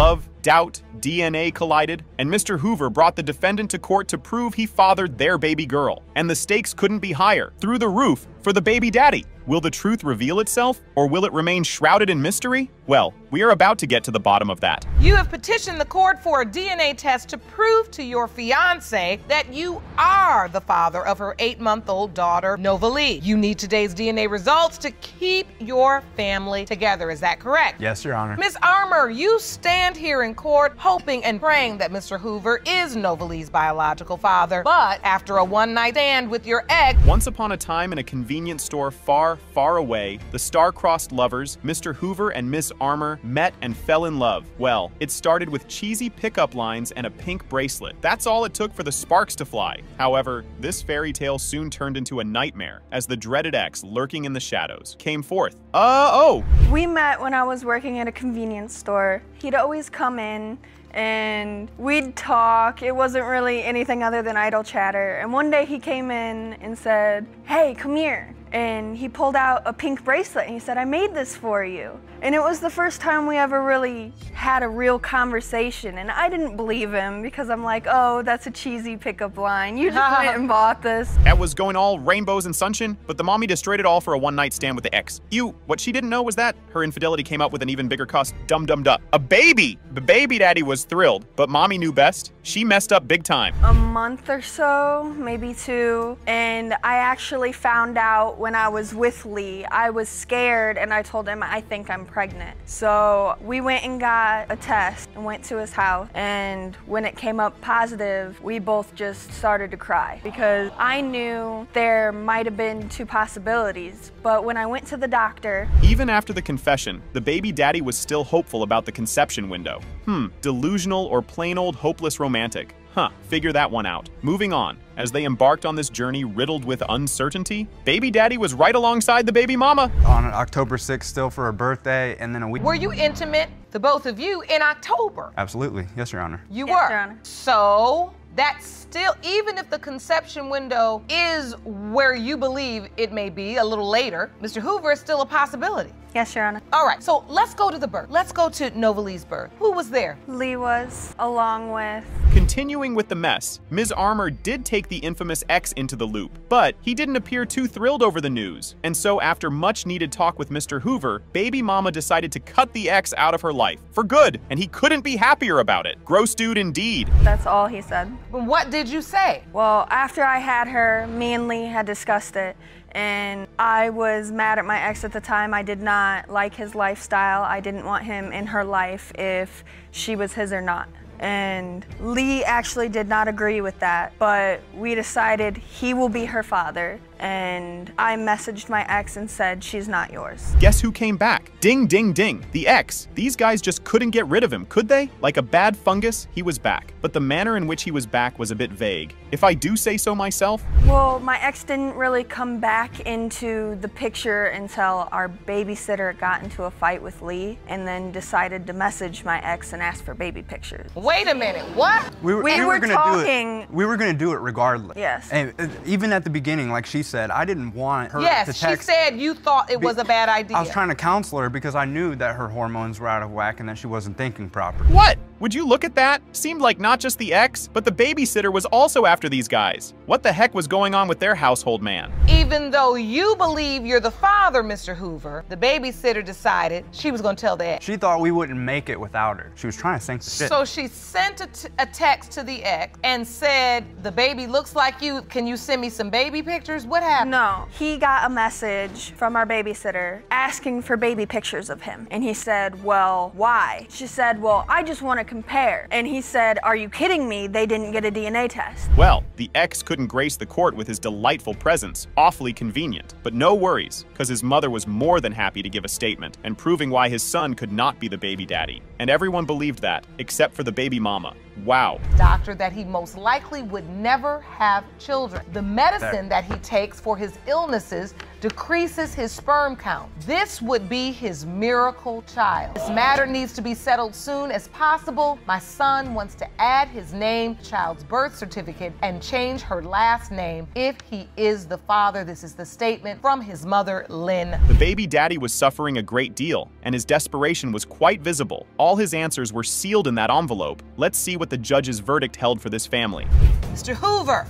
Love, doubt, DNA collided, and Mr. Hoover brought the defendant to court to prove he fathered their baby girl. And the stakes couldn't be higher, through the roof, for the baby daddy. Will the truth reveal itself, or will it remain shrouded in mystery? Well, we are about to get to the bottom of that. You have petitioned the court for a DNA test to prove to your fiance that you are the father of her eight month old daughter, Nova Lee. You need today's DNA results to keep your family together. Is that correct? Yes, Your Honor. Miss Armour, you stand here in court hoping and praying that Mr. Hoover is Nova Lee's biological father. But after a one night stand with your ex, Once upon a time in a convenience store far, far away, the star-crossed lovers, Mr. Hoover and Miss Armour, met and fell in love. Well, it started with cheesy pickup lines and a pink bracelet. That's all it took for the sparks to fly. However, this fairy tale soon turned into a nightmare as the dreaded ex lurking in the shadows came forth. Uh oh! We met when I was working at a convenience store. He'd always come in and we'd talk. It wasn't really anything other than idle chatter. And one day he came in and said, Hey, come here. And he pulled out a pink bracelet and he said, I made this for you. And it was the first time we ever really had a real conversation. And I didn't believe him because I'm like, oh, that's a cheesy pickup line. You just went and bought this. That was going all rainbows and sunshine, but the mommy destroyed it all for a one night stand with the ex. You, what she didn't know was that her infidelity came up with an even bigger cost. Dum dum dum. A baby! The baby daddy was thrilled, but mommy knew best. She messed up big time. a month or so, maybe two, and I actually found out when I was with Lee. I was scared and I told him I think I'm pregnant. So we went and got a test and went to his house. And when it came up positive, we both just started to cry because I knew there might have been two possibilities. But when I went to the doctor, Even after the confession, the baby daddy was still hopeful about the conception window. Hmm, delusional or plain old hopeless romantic. Huh, figure that one out. Moving on, as they embarked on this journey riddled with uncertainty, baby daddy was right alongside the baby mama. On October 6th, still for her birthday, and then a week. were you intimate, the both of you, in October? Absolutely. Yes, Your Honor. You Yes, were. Your Honor. So that's still, even if the conception window is where you believe it may be a little later, Mr. Hoover is still a possibility. Yes, Your Honor, All right, so let's go to the birth. Let's go to Nova Lee's birth. Who was there? Lee was along with Continuing with the mess, Ms. Armour did take the infamous X into the loop, but he didn't appear too thrilled over the news. And so, after much needed talk with Mr. Hoover, baby mama decided to cut the X out of her life for good, and he couldn't be happier about it. Gross dude indeed. that's all he said. What did you say? Well, after I had her, me and Lee had discussed it, and I was mad at my ex at the time. I did not like his lifestyle. I didn't want him in her life if she was his or not. And Lee actually did not agree with that, but we decided he will be her father. And I messaged my ex and said, She's not yours. Guess who came back? Ding, ding, ding. The ex. These guys just couldn't get rid of him, could they? Like a bad fungus, he was back. But the manner in which he was back was a bit vague. If I do say so myself, Well, my ex didn't really come back into the picture until our babysitter got into a fight with Lee and then decided to message my ex and ask for baby pictures. Wait a minute. What? We were, We were gonna do talking- it. We were gonna do it regardless. Yes. And uh, even at the beginning, like she said, I didn't want her to Yes, she said you thought it was a bad idea. I was trying to counsel her because I knew that her hormones were out of whack and that she wasn't thinking properly. what? Would you look at that? Seemed like not just the ex, but the babysitter was also after these guys. What the heck was going on with their household man? Even though you believe you're the father, Mr. Hoover, the babysitter decided she was going to tell the ex. She thought we wouldn't make it without her. She was trying to sink the ship. So she sent a, t- a text to the ex and said, The baby looks like you. Can you send me some baby pictures? What happened? No, he got a message from our babysitter asking for baby pictures of him. And he said, Well, why? She said, Well, I just want to compare. And he said, Are you kidding me? They didn't get a DNA test. Well, the ex couldn't grace the court with his delightful presence. Awfully convenient. But no worries, because his mother was more than happy to give a statement and proving why his son could not be the baby daddy. And everyone believed that, except for the baby mama. Wow. Doctor, that he most likely would never have children. The medicine that he takes for his illnesses decreases his sperm count. This would be his miracle child. This matter needs to be settled soon as possible. My son wants to add his name child's birth certificate and change her last name if he is the father. This is the statement from his mother, Lynn. The baby daddy was suffering a great deal, and his desperation was quite visible. All his answers were sealed in that envelope. Let's see what the judge's verdict held for this family. Mr. Hoover,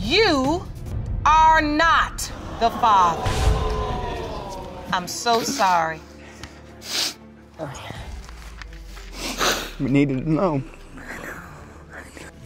you are not the father. I'm so sorry. We needed to know.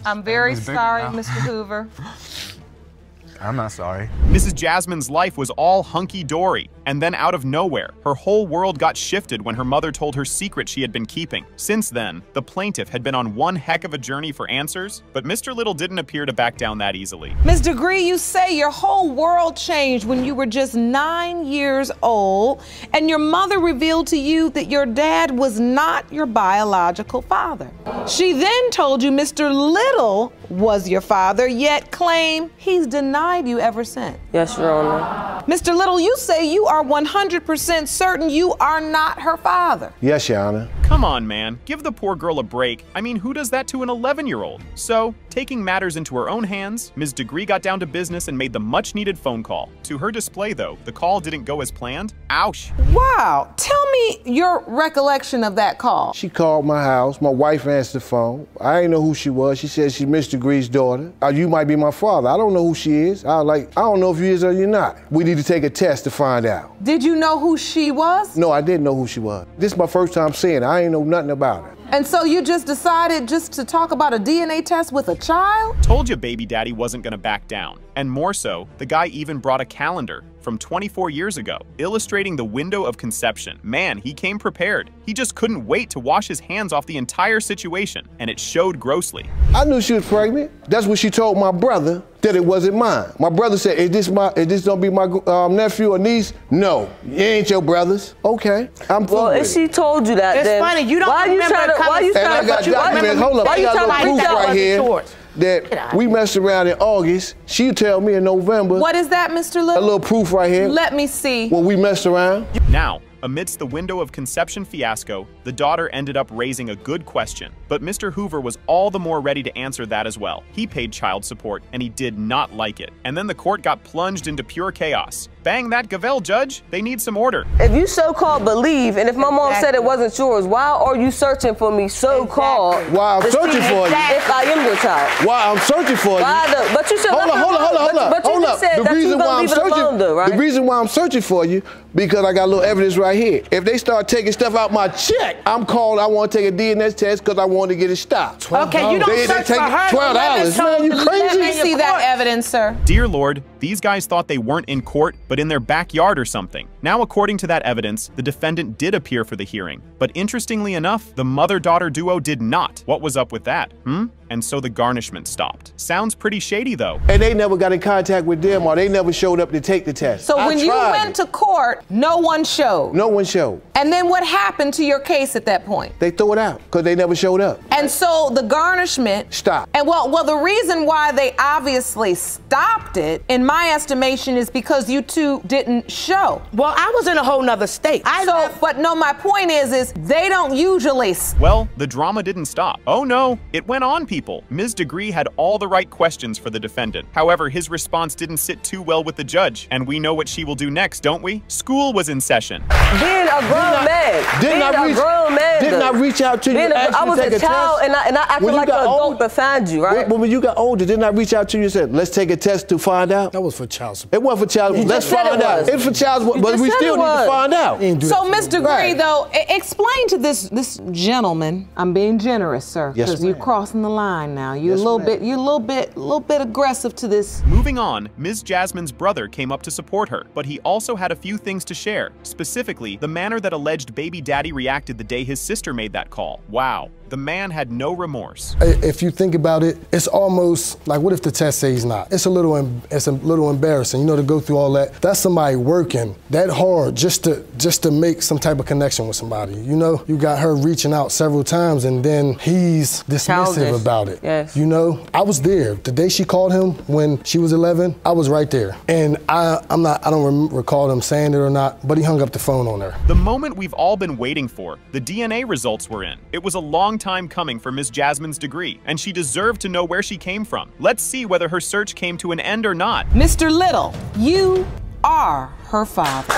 I'm very sorry, now. Mr. Hoover. I'm not sorry. Mrs. Jasmine's life was all hunky dory, and then out of nowhere, her whole world got shifted when her mother told her secret she had been keeping. Since then, the plaintiff had been on one heck of a journey for answers, but Mr. Little didn't appear to back down that easily. Ms. Degree, you say your whole world changed when you were just nine years old, and your mother revealed to you that your dad was not your biological father. She then told you Mr. Little was your father, yet claim he's denied you ever since. Yes, Your Honor. Mr. Little, you say you are 100% certain you are not her father. Yes, Your Honor. Come on, man, give the poor girl a break. I mean, who does that to an 11 year old? So, taking matters into her own hands, Ms. Degree got down to business and made the much needed phone call. To her display, though, the call didn't go as planned. Ouch. Wow. Tell me your recollection of that call. She called my house. My wife answered the phone. I didn't know who she was. She said she's Mr. Degree's daughter. Uh, you might be my father. I don't know who she is. I like, I don't know if you is or you're not. We need to take a test to find out. Did you know who she was? No, I didn't know who she was. This is my first time seeing her. I ain't know nothing about her. And so you just decided just to talk about a DNA test with a child? Told you baby daddy wasn't gonna back down. And more so, the guy even brought a calendar from 24 years ago, illustrating the window of conception. Man, he came prepared. He just couldn't wait to wash his hands off the entire situation, and it showed grossly. I knew she was pregnant. That's what she told my brother that it wasn't mine. My brother said, "Is this my? Is this gonna be my um, nephew or niece?" No, it ain't your brother's. Okay, I'm Well, with if she told you that, It's then funny, you don't why you remember trying to, the why you And I trying got to, why you documents. Hold up, why I you got a trying little proof right here shorts. that we messed around in August. She tell me in November. What is that, Mr. A Little? little proof right here. Let me see. when we messed around. Now, amidst the window of conception fiasco, the daughter ended up raising a good question. But Mr. Hoover was all the more ready to answer that as well. He paid child support, and he did not like it. And then the court got plunged into pure chaos. Bang that gavel, judge. They need some order. If you so-called believe, and if my mom said it wasn't yours, why are you searching for me so-called? Exactly. While I'm searching see for you. If I am your child. Why I'm searching for you. The, but you said Hold let up, hold up, hold up, hold up. But, but you hold up. said the that reason you why I'm searching, alone, though, right? the reason why I'm searching for you, because I got a little evidence right here. If they start taking stuff out my check, I'm called. I want to take a DNA test because I want to get it stopped. Okay, you don't They- they search take for her. $12. Let Man, you let crazy? Let me see that evidence, sir. Dear Lord, these guys thought they weren't in court, but in their backyard or something. Now, according to that evidence, the defendant did appear for the hearing. But interestingly enough, the mother daughter duo did not. What was up with that? Hmm? And so the garnishment stopped. Sounds pretty shady, though. And they never got in contact with them or they never showed up to take the test. So I when you went it. to court, no one showed. No one showed. And then what happened to your case at that point? They threw it out because they never showed up. And so the garnishment stopped. And well, well, the reason why they obviously stopped it, in my estimation, is because you two didn't show. Well, I was in a whole nother state. I So, but no, my point is, is they don't usually. Well, the drama didn't stop. Oh no, it went on, people. Ms. Degree had all the right questions for the defendant. However, his response didn't sit too well with the judge, and we know what she will do next, don't we? School was in session. Being a grown man. Didn't being I a reach, grown man. Didn't. I reach out to you? Being a, ask you I to was take a child test? and I, and I acted like an got adult old- to find you, right? But when you got older, didn't I reach out to you and said, let's take a test to find out? That was for child support. It wasn't for child. You Let's just said find it out. was. It's for child support, but we still it need to find out. He didn't do So, that for Mr. no- Gray, Right. though, explain to this this gentleman. I'm being generous, sir, Yes, because you're crossing the line now. You're Yes, a little ma'am. bit, you're a little bit, a little bit aggressive to this. Moving on, Ms. Jasmine's brother came up to support her, but he also had a few things to share. Specifically, the manner that alleged baby daddy reacted the day his sister made that call. Wow. The man had no remorse. If you think about it, it's almost like what if the test says he's not? It's a little it's a little embarrassing, you know, to go through all that. That's somebody working that hard just to just to make some type of connection with somebody. You know, you got her reaching out several times and then he's dismissive Childish. about it. Yes. You know, I was there the day she called him when she was 11. I was right there, and I I'm not I don't rem- recall him saying it or not, but he hung up the phone on her. The moment we've all been waiting for, the DNA results were in. It was a long time coming for Miss Jasmine's degree, and she deserved to know where she came from. Let's see whether her search came to an end or not. Mr. Little, you are her father.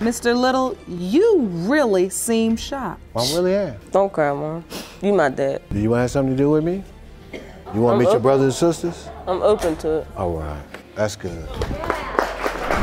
Mr. Little, you really seem shocked. I really am. Don't cry, mom. You my dad. Do you want to have something to do with me? You want to meet your brothers and sisters? I'm open to it. All right, that's good.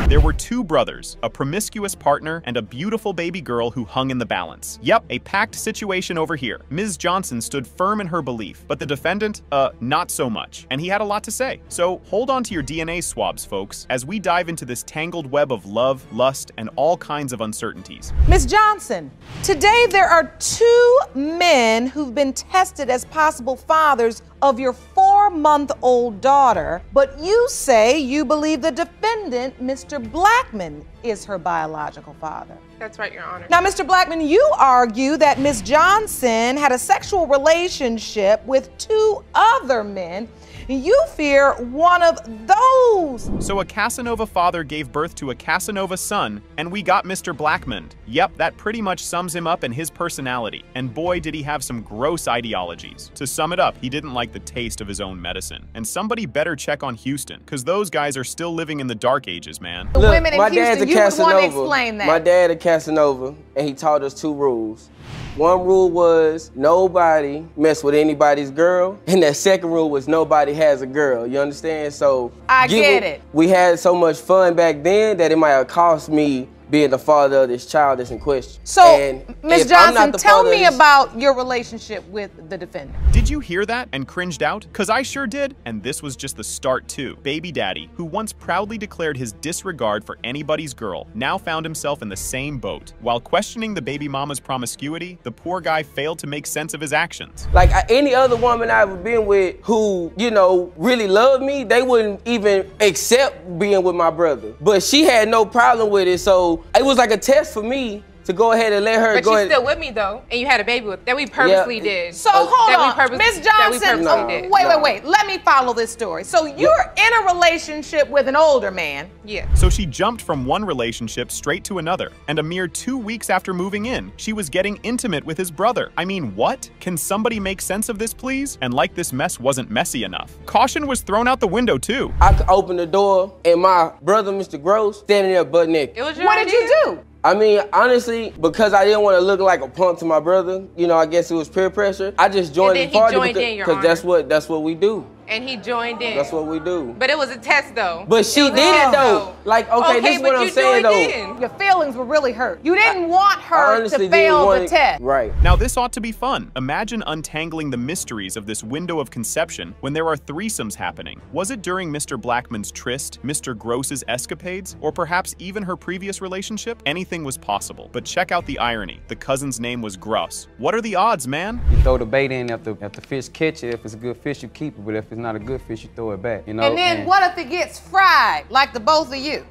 There were two brothers, a promiscuous partner, and a beautiful baby girl who hung in the balance. Yep, a packed situation over here. Ms. Johnson stood firm in her belief, but the defendant, uh, not so much. And he had a lot to say. So hold on to your DNA swabs, folks, as we dive into this tangled web of love, lust, and all kinds of uncertainties. Miss Johnson, today there are two men who've been tested as possible fathers of your four month old daughter, but you say you believe the defendant, Mr. Blackman, is her biological father. That's right, Your Honor. Now, Mr. Blackman, you argue that Miss Johnson had a sexual relationship with two other men. You fear one of those. So a Casanova father gave birth to a Casanova son, and we got Mr. Blackman. Yep, that pretty much sums him up in his personality. And boy, did he have some gross ideologies. To sum it up, he didn't like the taste of his own medicine. And somebody better check on Houston, because those guys are still living in the dark ages, man. The women in my Houston, dad's a you would Casanova. want to explain that. My dad a Casanova, and he taught us two rules. One rule was nobody mess with anybody's girl, and that second rule was nobody has a girl. You understand? So I get it. We had so much fun back then that it might have cost me being the father of this child that's in question. So, And Ms. if I'm not Johnson, tell me this- about your relationship with the defendant. Did you hear that and cringed out? Cause I sure did. And this was just the start too. Baby daddy, who once proudly declared his disregard for anybody's girl, now found himself in the same boat. While questioning the baby mama's promiscuity, the poor guy failed to make sense of his actions. Like any other woman I've been with who, you know, really loved me, they wouldn't even accept being with my brother. But she had no problem with it, so it was like a test for me to go ahead and let her But go she's still with me though, and you had a baby with that we purposely did. So hold that on, purpose- Ms. that we Johnson. purposely oh, did. wait, wait, wait. Let me follow this story. So you're in a relationship with an older man. Yeah. So she jumped from one relationship straight to another, and a mere two weeks after moving in, she was getting intimate with his brother. I mean, what? Can somebody make sense of this, please? And like this mess wasn't messy enough. Caution was thrown out the window, too. I could open the door and my brother, Mr. Gross, standing there butt naked. It was your What did you do? I mean, honestly, because I didn't want to look like a punk to my brother, you know, I guess it was peer pressure. I just joined the party joined because, in, Your because that's what that's what we do. And he joined in. That's what we do. But it was a test though. But she It did it though. Like, okay, this is what I'm saying though. in. Your feelings were really hurt. You didn't want her to fail the it- test. Right. Now, this ought to be fun. Imagine untangling the mysteries of this window of conception when there are threesomes happening. Was it during Mr. Blackman's tryst, Mr. Gross's escapades, or perhaps even her previous relationship? Anything was possible. But check out the irony. The cousin's name was Gross. What are the odds, man? You throw the bait in if the, if the fish catch it. If it's a good fish, you keep it. But if it's not a good fish, you throw it back. You know. And then what if it gets fried, like the both of you?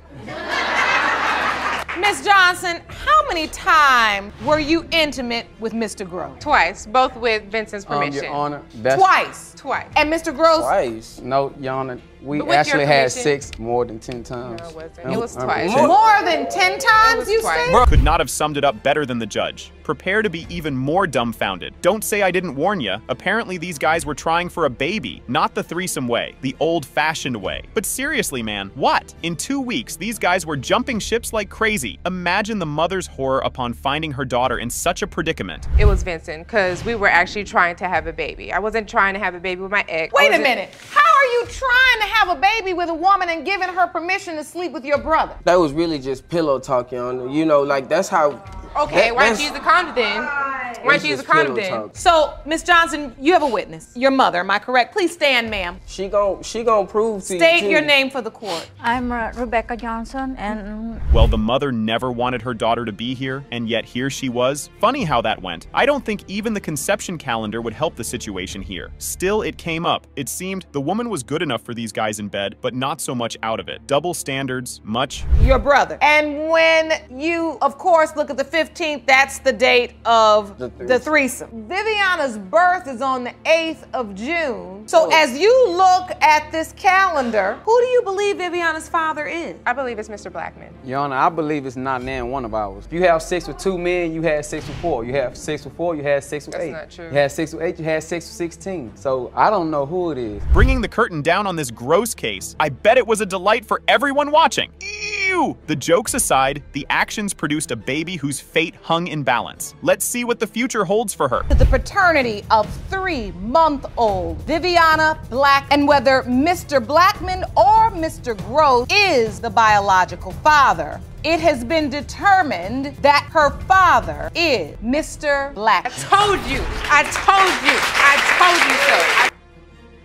Miss Johnson, how many times were you intimate with Mr. Gross? Twice, both with Vincent's Um, permission. Your Honor, that's Twice. Twice. And Mr. Gross, Twice. No, Your Honor, we But with your actually had six more than ten times. No, it wasn't. It was twice. more than 10 times, you twice. say? Could not have summed it up better than the judge. Prepare to be even more dumbfounded. Don't say I didn't warn you. Apparently, these guys were trying for a baby, not the threesome way, the old fashioned way. But seriously, man, what? In two weeks, these guys were jumping ships like crazy. Imagine the mother's horror upon finding her daughter in such a predicament. It was Vincent, because we were actually trying to have a baby. I wasn't trying to have a baby with my ex. Wait a minute. How are you trying to have a baby with a woman and giving her permission to sleep with your brother? That was really just pillow talking You know, like that's how. Okay, that- why don't you use the condom then? Why don't you use a condom then? So, Miss Johnson, you have a witness. Your mother, am I correct? Please stand, ma'am. She gon' she gon' prove to State you. your name for the court. I'm uh, Rebecca Johnson, and Well, the mother never wanted her daughter to be here, and yet here she was. Funny how that went. I don't think even the conception calendar would help the situation here. Still, it came up. It seemed the woman was good enough for these guys in bed, but not so much out of it. Double standards, much. Your brother. And when you, of course, look at the 15th, that's the date of the threesome. Viviana's birth is on the 8th of June. So oh. as you look at this calendar, who do you believe Viviana's father is? I believe it's Mr. Blackman. Your Honor, I believe it's not nan one of ours. If you have sex with two men, you had sex with four. You have sex with four, you had sex with That's eight. not true. You had sex with eight, you had sex with 16. So I don't know who it is. Bringing the curtain down on this gross case, I bet it was a delight for everyone watching. Ew! The jokes aside, the actions produced a baby whose fate hung in balance. Let's see what the future holds for her. The paternity of three month old Viviana Black, and whether Mr. Blackman or Mr. Gross is the biological father. It has been determined that her father is Mr. Black. I told you. I told you. I told you so.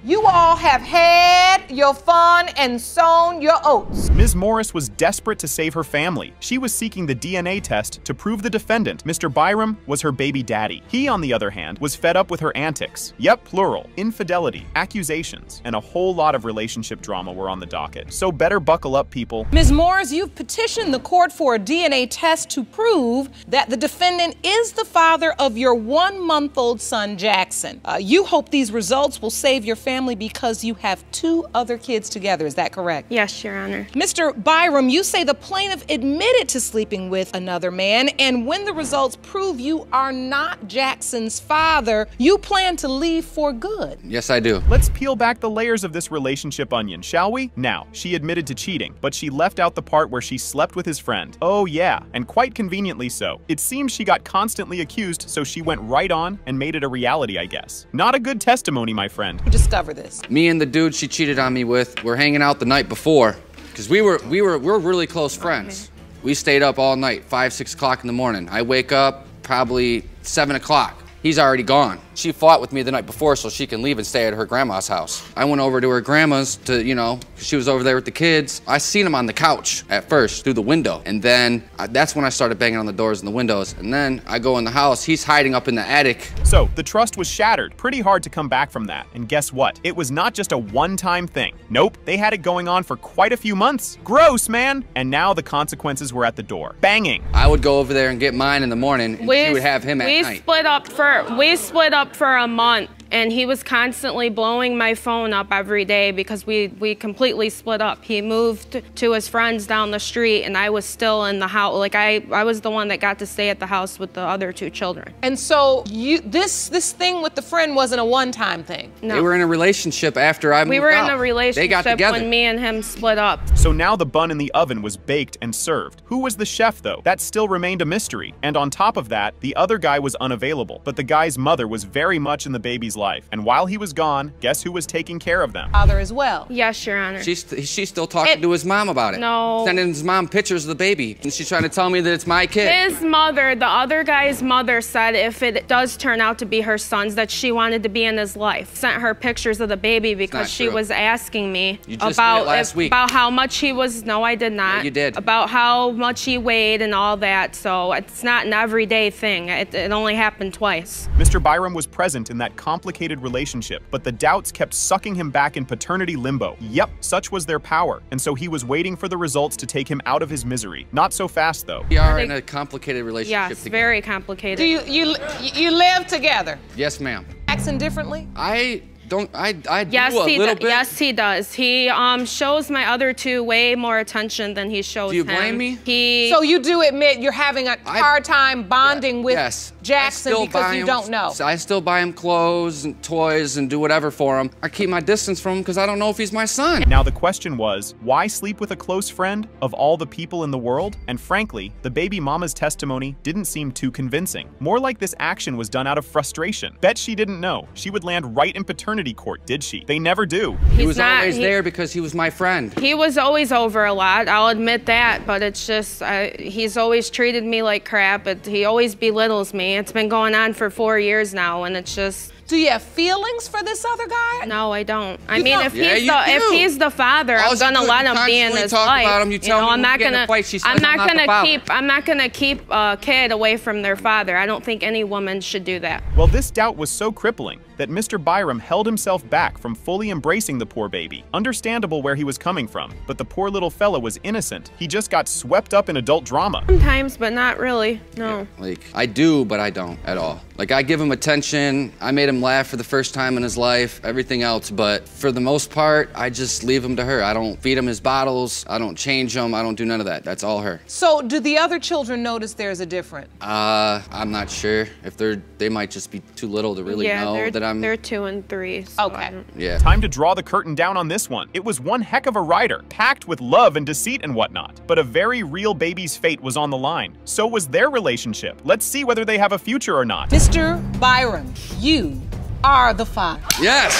You all have had your fun and sown your oats. Ms. Morris was desperate to save her family. She was seeking the DNA test to prove the defendant, Mr. Byram, was her baby daddy. He, on the other hand, was fed up with her antics. Yep, plural. Infidelity, accusations, and a whole lot of relationship drama were on the docket. So better buckle up, people. Ms. Morris, you've petitioned the court for a DNA test to prove that the defendant is the father of your one month old son, Jackson. Uh, you hope these results will save your family because you have two other kids together. Is that correct? Yes, Your Honor. Mr. Byram, you say the plaintiff admitted to sleeping with another man, and when the results prove you are not Jackson's father, you plan to leave for good. Yes, I do. Let's peel back the layers of this relationship onion, shall we? Now, she admitted to cheating, but she left out the part where she slept with his friend. Oh, yeah, and quite conveniently so. It seems she got constantly accused, so she went right on and made it a reality, I guess. Not a good testimony, my friend. Discover this. Me and the dude she cheated on me with were hanging out the night before, because we were we were we're really close friends. We stayed up all night, five six o'clock in the morning. I wake up probably seven o'clock. He's already gone. She fought with me the night before so she can leave and stay at her grandma's house. I went over to her grandma's to, you know, 'cause she was over there with the kids. I seen him on the couch at first through the window. And then uh, that's when I started banging on the doors and the windows. And then I go in the house. He's hiding up in the attic. So, the trust was shattered. Pretty hard to come back from that. And guess what? It was not just a one time thing. Nope, they had it going on for quite a few months. Gross, man! And now the consequences were at the door. Banging. I would go over there and get mine in the morning, and she would have him at we night. split up for we split up for a month and he was constantly blowing my phone up every day because we we completely split up he moved to his friends down the street and i was still in the house like i i was the one that got to stay at the house with the other two children And so you this this thing with the friend wasn't a one-time thing. no They were in a relationship after I moved we were in out. a They relationship got together. when me and him split up So now the bun in the oven was baked and served. Who was the chef, though? That still remained a mystery. And on top of that, the other guy was unavailable. But the guy's mother was very much in the baby's life. And while he was gone, guess who was taking care of them? Father as well. yes your honor She's she's still talking to his mom about it. No. Sending his mom pictures of the baby, and she's trying to tell me that it's my kid. His mother, the other guy's mother, said if it does turn out to be her son's, that she wanted to be in his life. Sent her pictures of the baby because she true. was asking me You just did about last if- week. about how much he was. No, I did not. you did. About how much he weighed and all that. So it's not an everyday thing. It, it only happened twice. Mr. Byram was present in that complicated relationship, but the doubts kept sucking him back in paternity limbo. Yep, such was their power. And so he was waiting for the results to take him out of his misery. Not so fast, though. We are in a complicated relationship Yes, together. very complicated. Do you you you live together? Yes, ma'am. Acting differently? I don't. I I Yes, do a he little bit. yes he does. He um shows my other two way more attention than he shows Do you him. blame me? He So you do admit you're having a hard time bonding with yes. Jackson because you him- don't know. I still buy him clothes and toys and do whatever for him. I keep my distance from him because I don't know if he's my son. Now, the question was why sleep with a close friend of all the people in the world? And frankly, the baby mama's testimony didn't seem too convincing. More like this action was done out of frustration. Bet she didn't know. She would land right in paternity paternity court, did she? They never do. He was not- always he- there because he was my friend. He was always over a lot. I'll admit that, but it's just I, he's always treated me like crap. But he always belittles me. It's been going on for four years now, and it's just. Do you have feelings for this other guy? No, I don't. I You mean, don't? if Yeah, he's you the if he's the father, All I'm you gonna do let is him be in his talk life. about him. You tell know, me I'm not we get in a gonna. fight, says I'm I'm not not gonna keep. I'm not gonna keep a kid away from their father. I don't think any woman should do that. Well, this doubt was so crippling that Mr. Byram held himself back from fully embracing the poor baby. Understandable where he was coming from, but the poor little fella was innocent. He just got swept up in adult drama. Sometimes, but not really. No. Like, I do, but I don't at all. Like, I give him attention. I made him laugh for the first time in his life, everything else. But for the most part, I just leave him to her. I don't feed him his bottles. I don't change him. I don't do none of that. That's all her. So, do the other children notice there's a difference? Uh, I'm not sure if they're, they might just be too little to really yeah, know they're, that I'm, Um, they're two and three. so Okay. yeah. Time to draw the curtain down on this one. It was one heck of a rider, packed with love and deceit and whatnot. But a very real baby's fate was on the line. So was their relationship. Let's see whether they have a future or not. Mr. Byram, you are the father. Yes!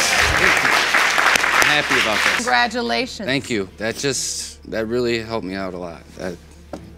I'm happy about this. Congratulations. Thank you. That just, that really helped me out a lot. That,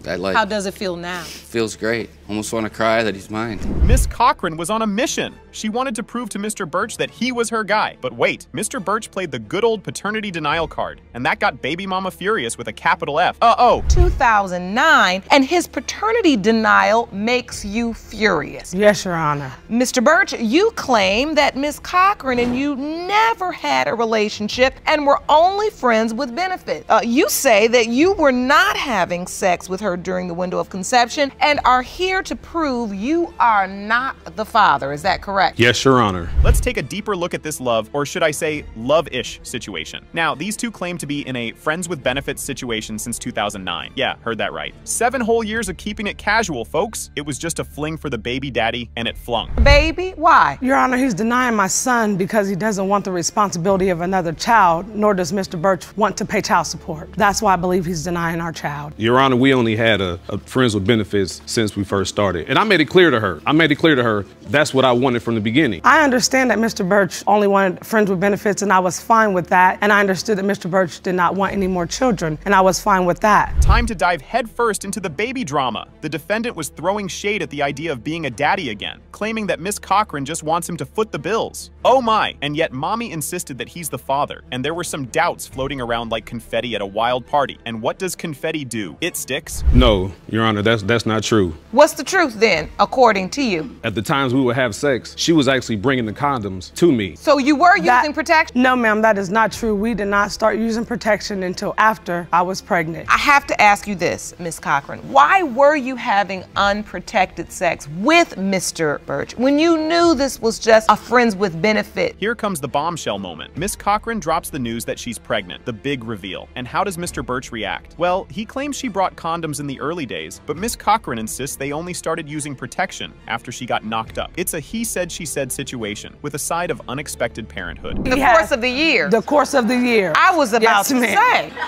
that like, How does it feel now? feels great. Almost want to cry that he's mine. Miss Cochran was on a mission. She wanted to prove to Mr. Birch that he was her guy. But wait, Mr. Birch played the good old paternity denial card, and that got baby mama furious with a capital F. Uh oh. 2009, and his paternity denial makes you furious. Yes, Your Honor. Mr. Birch, you claim that Miss Cochran and you never had a relationship and were only friends with benefit. Uh, you say that you were not having sex with her during the window of conception and are here to prove you are not the father. Is that correct? Yes, Your Honor. Let's take a deeper look at this love, or should I say, love ish situation. Now, these two claim to be in a friends with benefits situation since 2009. Yeah, heard that right. Seven whole years of keeping it casual, folks. It was just a fling for the baby daddy, and it flung. Baby, why? Your Honor, he's denying my son because he doesn't want the responsibility of another child, nor does Mr. Birch want to pay child support. That's why I believe he's denying our child. Your Honor, we only had a, a friends with benefits since we first started. And I made it clear to her. I made it clear to her that's what I wanted from the beginning. I understand that Mr. Birch only wanted friends with benefits, and I was fine with that. And I understood that Mr. Birch did not want any more children, and I was fine with that. Time to dive headfirst into the baby drama. The defendant was throwing shade at the idea of being a daddy again, claiming that Miss Cochran just wants him to foot the bills. Oh my, and yet mommy insisted that he's the father, and there were some doubts floating around like confetti at a wild party. And what does confetti do? It sticks. No, Your Honor, that's that's not true. What's the truth then, according to you? At the times we would have sex, she was actually bringing the condoms to me. So you were That- using protection? No, ma'am, that is not true. We did not start using protection until after I was pregnant. I have to ask you this, Miss Cochran. Why were you having unprotected sex with Mr. Birch when you knew this was just a friends with benefit? Here comes the bombshell moment. Miss Cochran drops the news that she's pregnant, the big reveal. And how does Mr. Birch react? Well, he claims she brought condoms in the early days, but Miss Cochran insists they only started using protection after she got knocked up. It's a he said, she said situation with a side of unexpected parenthood. The Yes. course of the year. The course of the year. I was about Yes, to ma'am. say.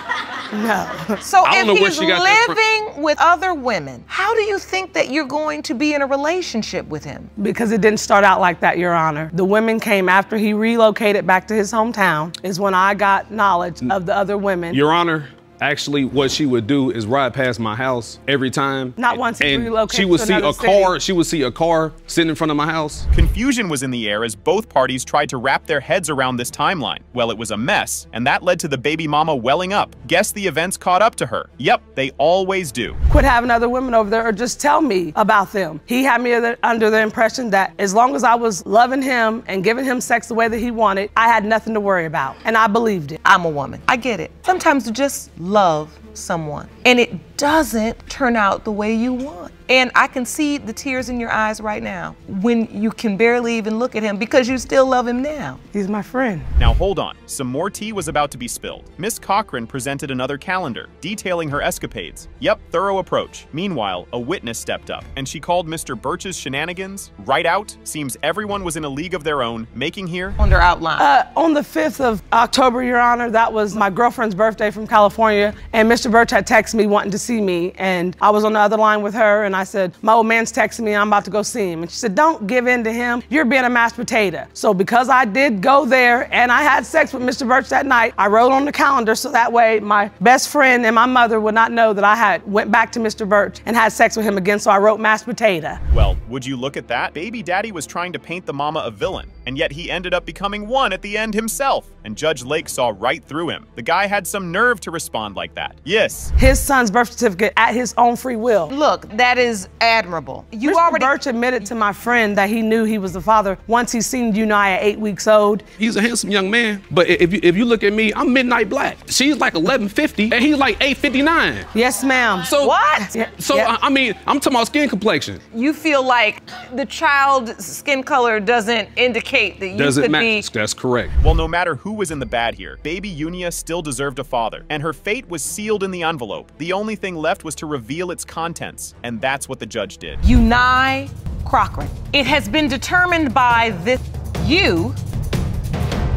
No. So I if he's she got living with other women, how do you think that you're going to be in a relationship with him? Because it didn't start out like that, Your Honor. The women came after he relocated back to his hometown, is when I got knowledge of the other women. Your Honor, actually, what she would do is ride past my house every time. Not once he and relocated she would to see a city. car. She would see a car sitting in front of my house. Confusion was in the air as both parties tried to wrap their heads around this timeline. Well, it was a mess, and that led to the baby mama welling up. Guess the events caught up to her. Yep, they always do. Quit having other women over there or just tell me about them. He had me under the impression that as long as I was loving him and giving him sex the way that he wanted, I had nothing to worry about. And I believed it. I'm a woman. I get it. Sometimes you just love someone and it doesn't turn out the way you want. And I can see the tears in your eyes right now when you can barely even look at him because you still love him now. He's my friend. Now hold on, some more tea was about to be spilled. Miss Cochran presented another calendar, detailing her escapades. Yep, thorough approach. Meanwhile, a witness stepped up, and she called Mr. Birch's shenanigans right out. Seems everyone was in a league of their own, making here On their outline. Uh, on the 5th of October, Your Honor, that was my girlfriend's birthday from California, and Mr. Birch had texted me wanting to see me. And I was on the other line with her and I said, my old man's texting me, I'm about to go see him. And she said, don't give in to him. You're being a mashed potato. So because I did go there and I had sex with Mr. Birch that night, I wrote on the calendar so that way my best friend and my mother would not know that I had went back to Mr. Birch and had sex with him again. So I wrote mashed potato. Well, would you look at that? Baby daddy was trying to paint the mama a villain, and yet he ended up becoming one at the end himself. And Judge Lake saw right through him. The guy had some nerve to respond like that. Yes. His son's birth certificate at his own free will. Look, that is admirable. You Mr. already Birch admitted to my friend that he knew he was the father once he seen Unai at eight weeks old. He's a handsome young man, but if you, if you look at me, I'm midnight black. She's like 1150, and he's like 859. Yes, ma'am. So What? So Yeah. I, I mean, I'm talking about skin complexion. you feel like the child's skin color doesn't indicate that you Doesn't could be. That's correct. Well, no matter who was in the bad here, baby Unia still deserved a father, and her fate was sealed in the envelope. The only thing left was to reveal its contents, and that's what the judge did. Unai Cochran. It has been determined by this you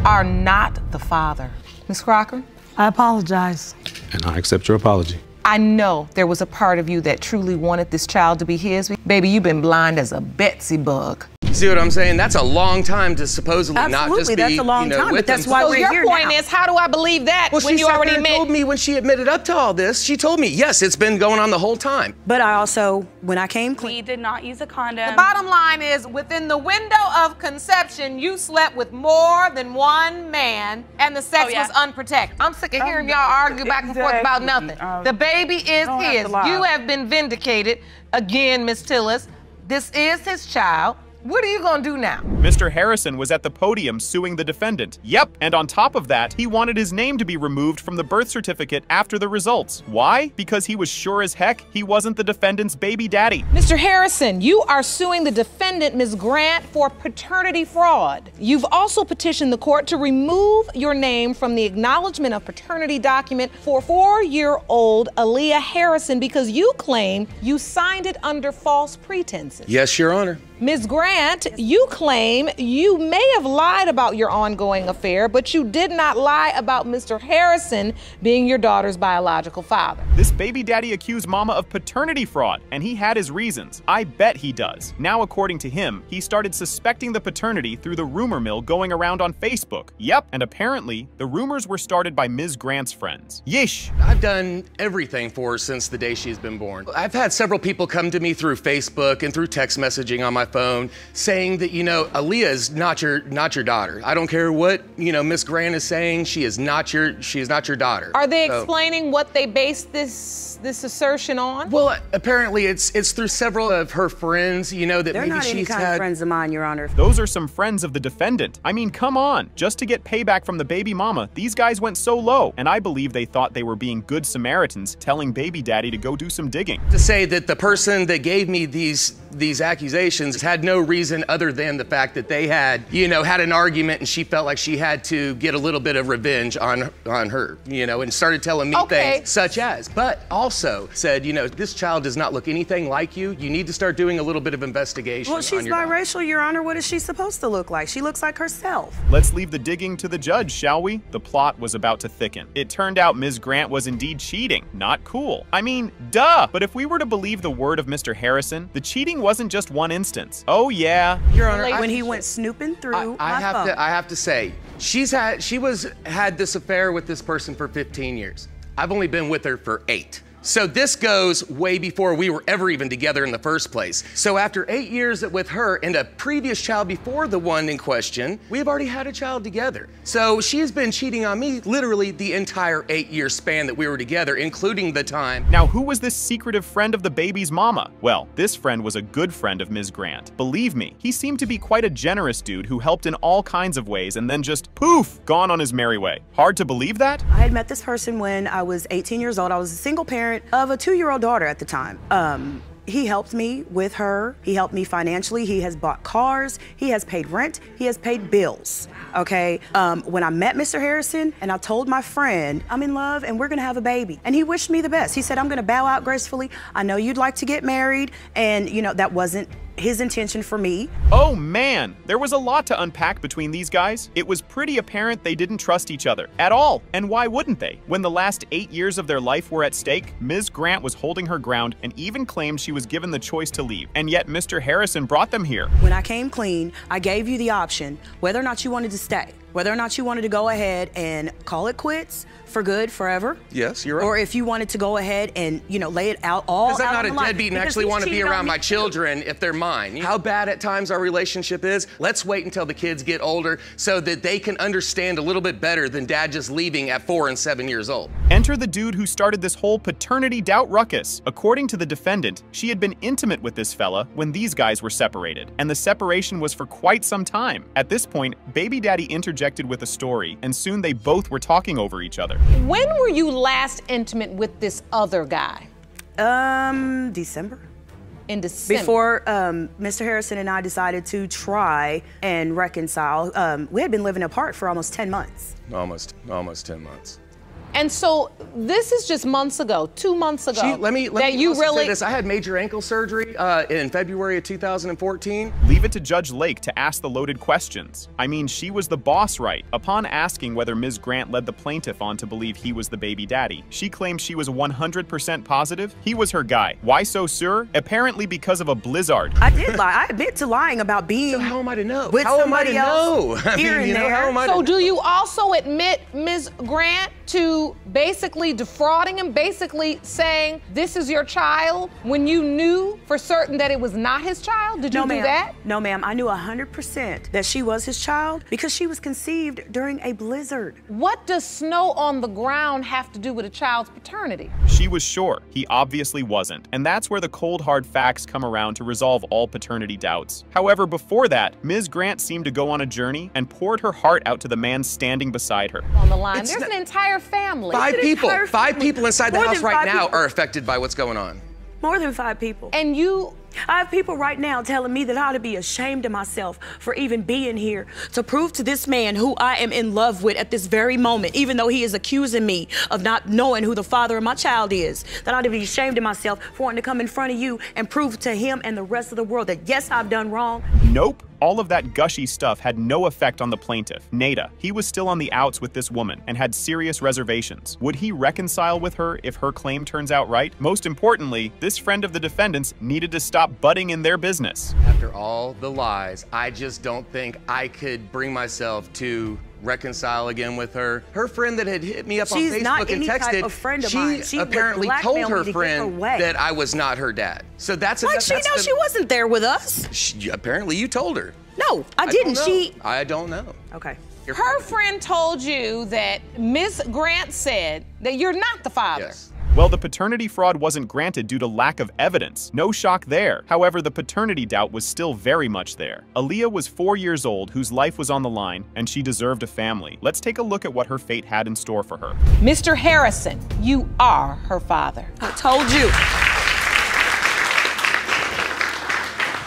are not the father. Miss Crocker? I apologize. And I accept your apology. I know there was a part of you that truly wanted this child to be his. Baby, you've been blind as a Betsy bug. See what I'm saying? That's a long time to supposedly not just be. Absolutely, be. that's a long you know, time, but that's them. why so we're your here point now. is, how do I believe that Well, when she you sat already there admit? told me when she admitted up to all this. She told me, yes, it's been going on the whole time. But I also, when I came clean, We did not use a condom. The bottom line is, within the window of conception, you slept with more than one man, and the sex Oh, yeah. was unprotected. I'm sick of hearing y'all argue back and forth about nothing. Oh. the baby is don't have his. You have been vindicated. Again, Miss Tillis, this is his child. What are you gonna do now? Mr. Harrison was at the podium suing the defendant. Yep, and on top of that, he wanted his name to be removed from the birth certificate after the results. Why? Because he was sure as heck he wasn't the defendant's baby daddy. Mr. Harrison, you are suing the defendant, Ms. Grant, for paternity fraud. You've also petitioned the court to remove your name from the acknowledgement of paternity document for four year old Aaliyah Harrison because you claim you signed it under false pretenses. Yes, Your Honor. Ms. Grant, you claim you may have lied about your ongoing affair, but you did not lie about Mr. Harrison being your daughter's biological father. This baby daddy accused Mama of paternity fraud, and he had his reasons. I bet he does. Now, according to him, he started suspecting the paternity through the rumor mill going around on Facebook. Yep, and apparently, the rumors were started by Ms. Grant's friends. Yeesh. I've done everything for her since the day she's been born. I've had several people come to me through Facebook and through text messaging on my phone saying that, you know, Aaliyah is not your not your daughter. I don't care what, you know, Miss Grant is saying, she is not your she is not your daughter. Are they So- explaining what they based this this assertion on? Well, apparently it's it's through several of her friends, you know, that they're maybe not she's any kind had of friends of mine, Your Honor. Those are some friends of the defendant. I mean, come on. Just to get payback from the baby mama, these guys went so low, and I believe they thought they were being good Samaritans telling baby daddy to go do some digging. to say that the person that gave me these these accusations had no reason other than the fact that they had, you know, had an argument and she felt like she had to get a little bit of revenge on on her, you know, and started telling me Okay. things such as, but also said, you know, this child does not look anything like you. You need to start doing a little bit of investigation. Well, on she's your daughter." biracial, Your Honor. What is she supposed to look like? She looks like herself. Let's leave the digging to the judge, shall we? The plot was about to thicken. It turned out Ms. Grant was indeed cheating. Not cool. I mean, duh! But if we were to believe the word of Mr. Harrison, the cheating wasn't just one instance. Oh, yeah. Your Honor, I- when he went snooping through I my have phone. to I have to say, she's had she was had this affair with this person for 15 years. I've only been with her for 8. So this goes way before we were ever even together in the first place. So after 8 years with her and a previous child before the one in question, we have already had a child together. So she's been cheating on me literally the entire 8-year span that we were together, including the time Now, who was this secretive friend of the baby's mama? Well, this friend was a good friend of Ms. Grant. Believe me, he seemed to be quite a generous dude who helped in all kinds of ways and then just poof, gone on his merry way. Hard to believe that? I had met this person when I was 18 years old. I was a single parent of a two-year-old daughter at the time. Um, he helped me with her. He helped me financially. He has bought cars. He has paid rent. He has paid bills. Okay. Um, when I met Mr. Harrison and I told my friend, I'm in love and we're going to have a baby. And he wished me the best. He said, I'm going to bow out gracefully. I know you'd like to get married. And, you know, that wasn't his intention for me. Oh man, there was a lot to unpack between these guys. It was pretty apparent they didn't trust each other at all. And why wouldn't they? When the last eight years of their life were at stake, Ms. Grant was holding her ground and even claimed she was given the choice to leave. And yet Mr. Harrison brought them here. When I came clean, I gave you the option whether or not you wanted to stay, whether or not you wanted to go ahead and call it quits for good forever. Yes, you're right. Or if you wanted to go ahead and, you know, lay it out all Because I'm not on a the line. deadbeat and Because actually want to be around me my too. children if they're mine. How bad at times our relationship is, let's wait until the kids get older so that they can understand a little bit better than dad just leaving at four and seven years old. Enter the dude who started this whole paternity doubt ruckus. According to the defendant, she had been intimate with this fella when these guys were separated, and the separation was for quite some time. At this point, baby daddy interjected with a story, and soon they both were talking over each other. When were you last intimate with this other guy? Um, December. In December. Before um, Mr. Harrison and I decided to try and reconcile, um, we had been living apart for almost 10 months. Almost, almost 10 months. And so this is just months ago, two months ago. She, let me let that me you also really say this. I had major ankle surgery uh, in February of 2014. Leave it to Judge Lake to ask the loaded questions. I mean, she was the boss, right? Upon asking whether Ms. Grant led the plaintiff on to believe he was the baby daddy, she claimed she was 100% positive he was her guy. Why so sure? Apparently because of a blizzard. I did lie. I admit to lying about being. how am I to know? With How am I somebody to else know? I here mean, and you know, there. how am I to So know? do you also admit, Ms. Grant, to basically defrauding him, basically saying this is your child when you knew for certain that it was not his child? Did you no, do that? No, ma'am. I knew 100% that she was his child because she was conceived during a blizzard. What does snow on the ground have to do with a child's paternity? She was sure. He obviously wasn't. And that's where the cold hard facts come around to resolve all paternity doubts. However, before that, Ms. Grant seemed to go on a journey and poured her heart out to the man standing beside her. On the line, It's there's not- an entire family. Five an people, five family. people inside the More house right five now people. are affected by what's going on. More than five people. And you I have people right now telling me that I ought to be ashamed of myself for even being here to prove to this man who I am in love with at this very moment, even though he is accusing me of not knowing who the father of my child is, that I ought to be ashamed of myself for wanting to come in front of you and prove to him and the rest of the world that yes, I've done wrong. Nope. All of that gushy stuff had no effect on the plaintiff, Nada. He was still on the outs with this woman and had serious reservations. Would he reconcile with her if her claim turns out right? Most importantly, this friend of the defendant's needed to stop butting in their business. After all the lies, I just don't think I could bring myself to reconcile again with her. Her friend that had hit me up She's on Facebook not and texted, type of friend of she, mine. She apparently told her to friend her that I was not her dad. So that's Like that's, she that's knows she wasn't there with us. She, apparently you told her. No, I, don't didn't. know. She. I don't know. Okay. Her friend told you that Miss Grant said that you're not the father. Well, the paternity fraud wasn't granted due to lack of evidence. No shock there. However, the paternity doubt was still very much there. Aaliyah was four years old, whose life was on the line, and she deserved a family. Let's take a look at what her fate had in store for her. Mr. Harrison, you are her father. I told you.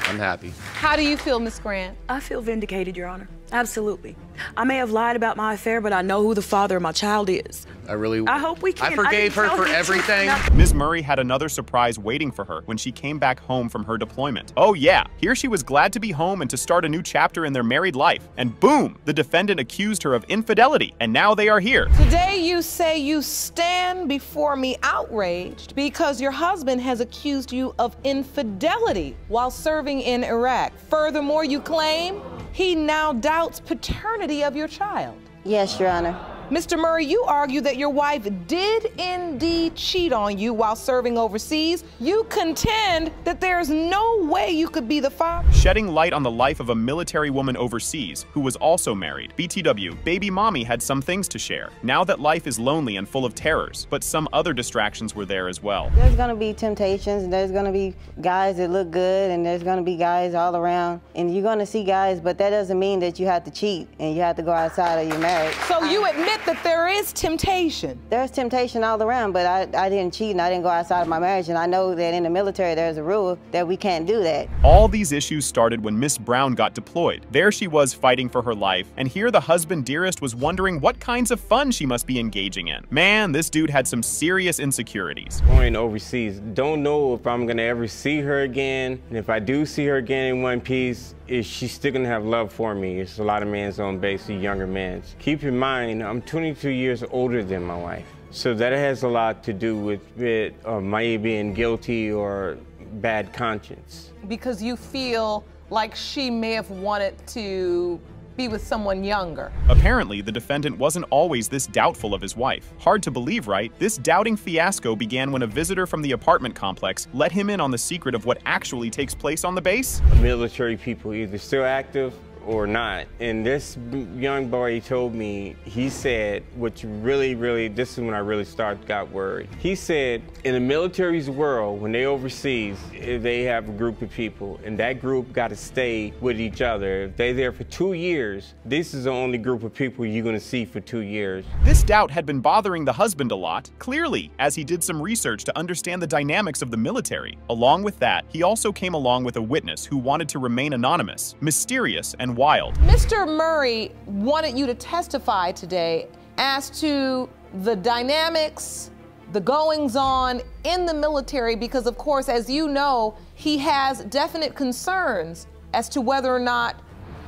I'm happy. How do you feel, Miss Grant? I feel vindicated, Your Honor. Absolutely. I may have lied about my affair, but I know who the father of my child is. I really. I hope we can. I forgave her for everything. nothing. Ms. Murray had another surprise waiting for her when she came back home from her deployment. Oh, yeah, here she was glad to be home and to start a new chapter in their married life. And boom, the defendant accused her of infidelity, and now they are here. Today you say you stand before me outraged because your husband has accused you of infidelity while serving in Iraq. Furthermore, you claim he now doubts paternity of your child. Yes, Your Honor. Mr. Murray, you argue that your wife did indeed cheat on you while serving overseas. You contend that there's no way you could be the father. Shedding light on the life of a military woman overseas who was also married, BTW, baby mommy had some things to share. Now that life is lonely and full of terrors, but some other distractions were there as well. There's gonna be temptations, and there's gonna be guys that look good, and there's gonna be guys all around. And you're gonna see guys, but that doesn't mean that you have to cheat and you have to go outside of your marriage. So you admit admit that there is temptation. There's temptation all around, but I, I didn't cheat and I didn't go outside of my marriage. And I know that in the military, there's a rule that we can't do that. All these issues started when Miss Brown got deployed. There she was fighting for her life, and here the husband dearest was wondering what kinds of fun she must be engaging in. Man, this dude had some serious insecurities. Going overseas, don't know if I'm gonna ever see her again. And if I do see her again in one piece, is she still gonna have love for me? It's a lot of men's on base, younger men. Keep in mind, I'm 22 years older than my wife. So that has a lot to do with it, uh, my being guilty or bad conscience. Because you feel like she may have wanted to be with someone younger. Apparently, the defendant wasn't always this doubtful of his wife. Hard to believe, right? This doubting fiasco began when a visitor from the apartment complex let him in on the secret of what actually takes place on the base. Military people either still active or not. And this young boy told me, he said, which really, really, this is when I really started, got worried. He said, in the military's world, when they overseas, eh, they have a group of people, and that group got to stay with each other. If they're there for two years, this is the only group of people you're going to see for two years. This doubt had been bothering the husband a lot, clearly, as he did some research to understand the dynamics of the military. Along with that, he also came along with a witness who wanted to remain anonymous, mysterious, and wild. Mr. Murray wanted you to testify today as to the dynamics, the goings on in the military, because, of course, as you know, he has definite concerns as to whether or not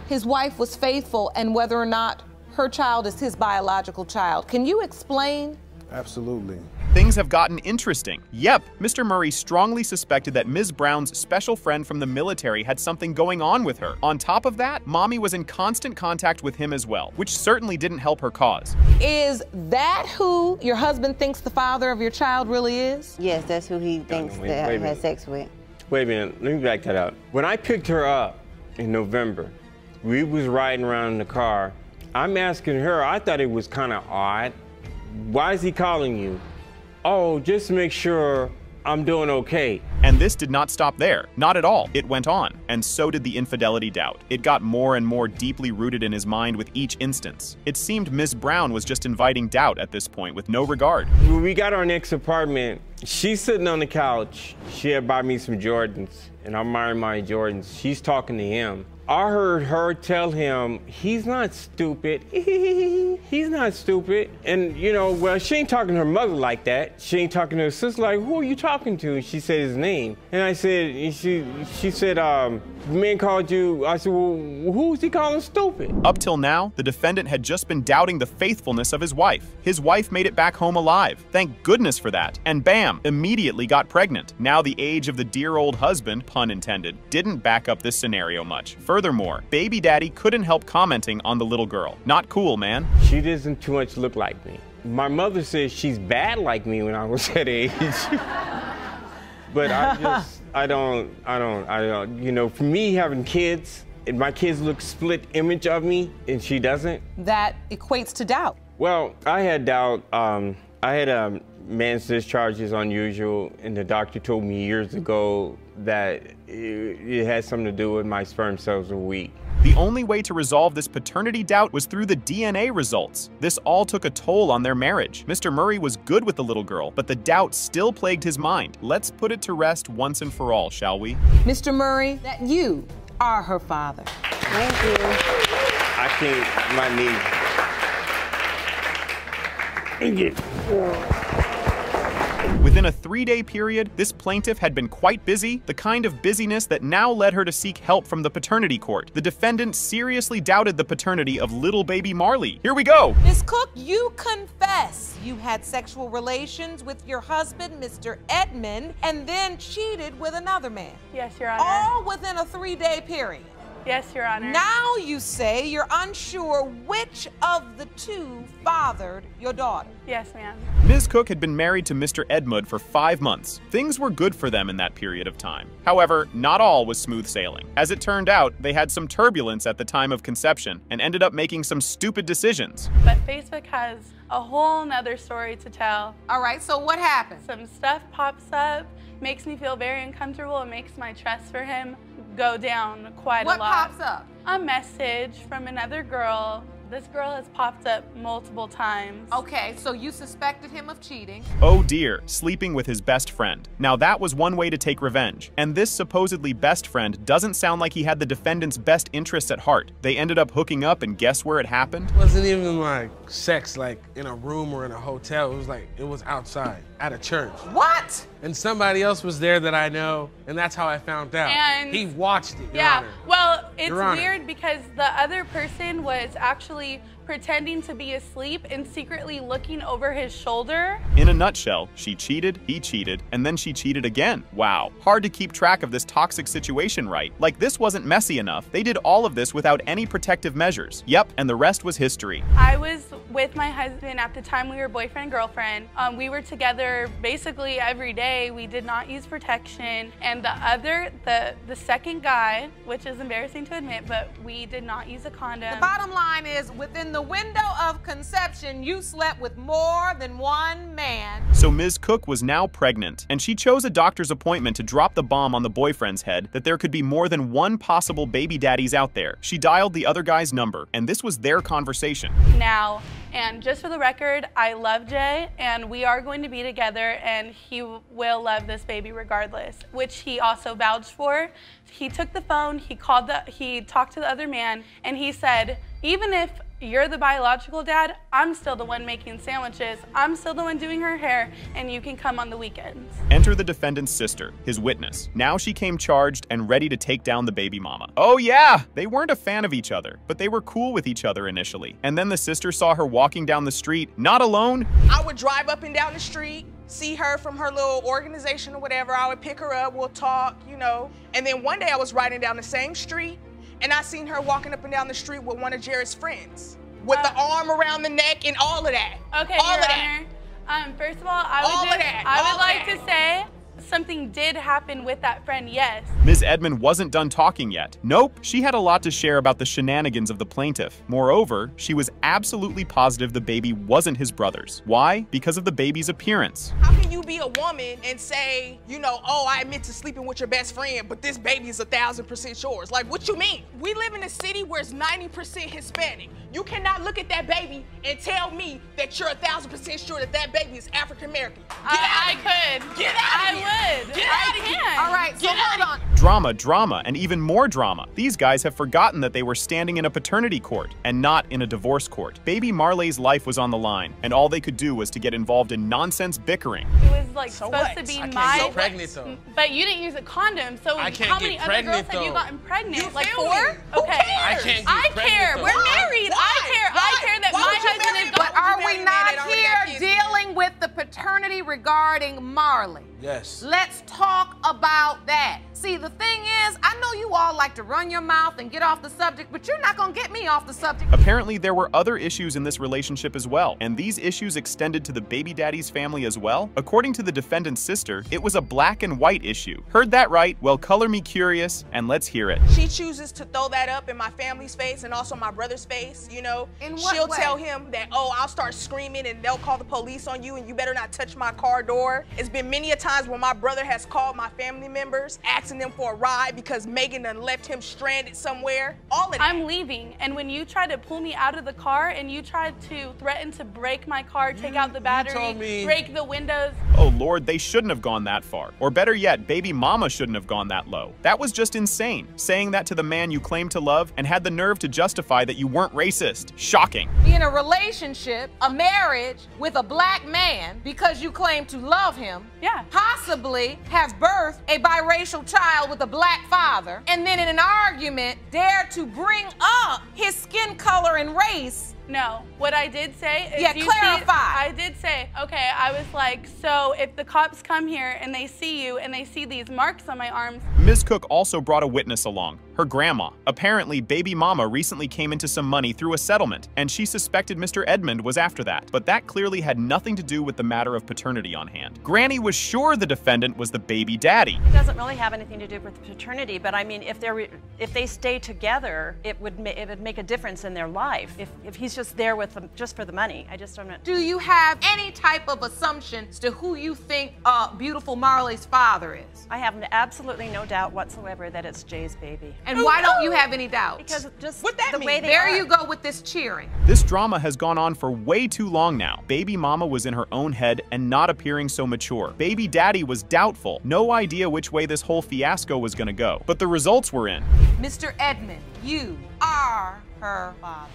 his wife was faithful and whether or not her child is his biological child. Can you explain? Absolutely. Things have gotten interesting. Yep, Mr. Murray strongly suspected that Ms. Brown's special friend from the military had something going on with her. On top of that, Mommy was in constant contact with him as well, which certainly didn't help her cause. Is that who your husband thinks the father of your child really is? Yes, that's who he thinks wait, that wait had sex with. Wait a minute, let me back that up. When I picked her up in November, we was riding around in the car. I'm asking her, I thought it was kind of odd. Why is he calling you? Oh, just make sure I'm doing okay. And this did not stop there. Not at all. It went on. And so did the infidelity doubt. It got more and more deeply rooted in his mind with each instance. It seemed Miss Brown was just inviting doubt at this point with no regard. When we got our next apartment, she's sitting on the couch. She had bought me some Jordans, and I'm wearing my Jordans. She's talking to him. I heard her tell him, he's not stupid. he's not stupid. And, you know, well, she ain't talking to her mother like that. She ain't talking to her sister like, who are you talking to? And she said his name. And I said, and she, she said, um, man called you. I said, well, who's he calling stupid? Up till now, the defendant had just been doubting the faithfulness of his wife. His wife made it back home alive. Thank goodness for that. And bam, immediately got pregnant. Now the age of the dear old husband, pun intended, didn't back up this scenario much. Furthermore, baby daddy couldn't help commenting on the little girl. Not cool, man. She doesn't too much look like me. My mother says she's bad like me when I was that age. but I just, I don't, I don't, I don't, you know, for me having kids, and my kids look split image of me, and she doesn't. That equates to doubt. Well, I had doubt. Um, I had um, man's discharge is unusual, and the doctor told me years ago that it, it had something to do with my sperm cells are weak. The only way to resolve this paternity doubt was through the DNA results. This all took a toll on their marriage. Mr. Murray was good with the little girl, but the doubt still plagued his mind. Let's put it to rest once and for all, shall we? Mr. Murray, that you are her father. Thank you. I think my knee. Within a three day period, this plaintiff had been quite busy, the kind of busyness that now led her to seek help from the paternity court. The defendant seriously doubted the paternity of little baby Marley. Here we go. Ms. Cook, you confess you had sexual relations with your husband, Mr. Edmond, and then cheated with another man. Yes, Your Honor. All within a three day period. Yes, Your Honor. Now you say you're unsure which of the two fathered your daughter. Yes, ma'am. Ms. Cook had been married to Mr. Edmund for five months. Things were good for them in that period of time. However, not all was smooth sailing. As it turned out, they had some turbulence at the time of conception and ended up making some stupid decisions. But Facebook has a whole nother story to tell. All right, so what happened? Some stuff pops up, makes me feel very uncomfortable, It makes my trust for him go down quite What a lot. What pops up? A message from another girl This girl has popped up multiple times. Okay, so you suspected him of cheating. Oh dear, sleeping with his best friend. Now that was one way to take revenge. And this supposedly best friend doesn't sound like he had the defendant's best interests at heart. They ended up hooking up and guess where it happened? It wasn't even like sex, like in a room or in a hotel. It was like, it was outside at a church. What? And somebody else was there that I know, and that's how I found out. And- he watched it. Yeah. Honor. Well, it's weird because the other person was actually pretending to be asleep and secretly looking over his shoulder. In a nutshell, she cheated, he cheated, and then she cheated again. Wow. Hard to keep track of this toxic situation right. Like this wasn't messy enough. They did all of this without any protective measures. Yep, and the rest was history. I was with my husband at the time we were boyfriend girlfriend. Um, we were together basically every day. We did not use protection, and the other, the the second guy, which is embarrassing to admit, but we did not use a condom. The bottom line is within the window of conception, you slept with more than one man. So Ms. Cook was now pregnant, and she chose a doctor's appointment to drop the bomb on the boyfriend's head that there could be more than one possible baby daddies out there. She dialed the other guy's number, and this was their conversation. now. And just for the record, I love Jay, and we are going to be together, and he will love this baby regardless, which he also vouched for. He took the phone, he called the, he talked to the other man, and he said, even if you're the biological dad, I'm still the one making sandwiches. I'm still the one doing her hair, and you can come on the weekends. Enter the defendant's sister, his witness. Now she came charged and ready to take down the baby mama. Oh yeah, they weren't a fan of each other, but they were cool with each other initially. And then the sister saw her walking down the street, not alone, I would drive up and down the street, see her from her little organization or whatever. I would pick her up, we'll talk, you know. And then one day I was riding down the same street and I seen her walking up and down the street with one of Jared's friends with the arm around the neck and all of that. Okay, all Your of that. Um, first of all, I would just, I would like to say something did happen with that friend. Yes. Ms. Edmond wasn't done talking yet. Nope, she had a lot to share about the shenanigans of the plaintiff. Moreover, she was absolutely positive the baby wasn't his brother's. Why? Because of the baby's appearance. How can you be a woman and say, you know, oh, I admit to sleeping with your best friend, but this baby is a thousand percent yours? Like, what you mean? We live in a city where it's 90% Hispanic. You cannot look at that baby and tell me that you're a thousand percent sure that that baby is African American. Get I, out I here. could. Get out of I here. Would. Get I out of here. All right, so Get hold on. Drama, drama, and even more drama. These guys have forgotten that they were standing in a paternity court and not in a divorce court. Baby Marley's life was on the line, and all they could do was to get involved in nonsense bickering. It was like supposed what? to be I can't my. get pregnant, though. But you didn't use a condom, so I can't how get many other pregnant, girls have you gotten pregnant? You like feel four? me? Who Okay. cares? I can't get I pregnant, care. though. We're Why? married. I Why? care. I care that Why my would husband is. a But are we marry a man not that already got here dealing with the paternity regarding Marley? Yes. Let's talk about that. See, the thing is, I know you all like to run your mouth and get off the subject, but you're not gonna get me off the subject. Apparently, there were other issues in this relationship as well, and these issues extended to the baby daddy's family as well. According to the defendant's sister, it was a black and white issue. Heard that right? Well, color me curious, and let's hear it. She chooses to throw that up in my family's face and also my brother's face, you know. In what She'll way? tell him that, oh, I'll start screaming and they'll call the police on you and you better not touch my car door. It's been many a times when my brother has called my family members, asking them for a ride because Megan done left him stranded somewhere. All of that. I'm leaving, and when you tried to pull me out of the car and you tried to threaten to break my car, take out the battery, me- break the windows, Oh lord, they shouldn't have gone that far. Or better yet, baby mama shouldn't have gone that low. That was just insane. Saying that to the man you claim to love and had the nerve to justify that you weren't racist. Shocking. Be in a relationship, a marriage with a black man because you claim to love him. Yeah. Possibly have birthed a biracial child with a black father, and then in an argument dare to bring up his skin color and race. No, what I did say is Yeah, you clarify. See, I did say, okay, I was like, so if the cops come here and they see you and they see these marks on my arms, Ms. Cook also brought a witness along, her grandma. Apparently, baby mama recently came into some money through a settlement, and she suspected Mr. Edmund was after that. But that clearly had nothing to do with the matter of paternity on hand. Granny was sure the defendant was the baby daddy. It doesn't really have anything anything to do with paternity, but I mean, if they're if they stay together, it would ma- it would make a difference in their life. If if he's just there with them just for the money, I just don't know. Do you have any type of assumption as to who you think uh, beautiful Marley's father is? I have absolutely no doubt whatsoever that it's Jay's baby. And why don't you have any doubts? Because just what that the mean? way they there are. you go with this cheering. This drama has gone on for way too long now. Baby mama was in her own head and not appearing so mature. Baby daddy was doubtful, no idea which way this whole fiasco was gonna go. But the results were in. Mr. Edmund, you are her father.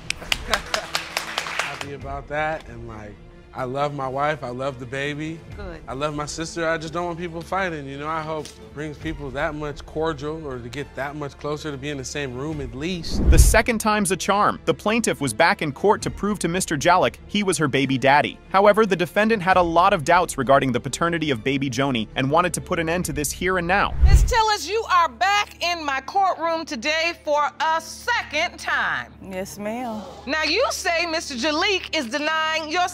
Happy about that, and like, I love my wife. I love the baby. Good. I love my sister. I just don't want people fighting. You know, I hope it brings people that much cordial or to get that much closer to be in the same room at least. The second time's a charm. The plaintiff was back in court to prove to Mr. Jalek he was her baby daddy. However, the defendant had a lot of doubts regarding the paternity of baby Joni and wanted to put an end to this here and now. Ms. Tillis, you are back in my courtroom today for a second time. Yes, ma'am. Now, you say Mr. Jalik is denying your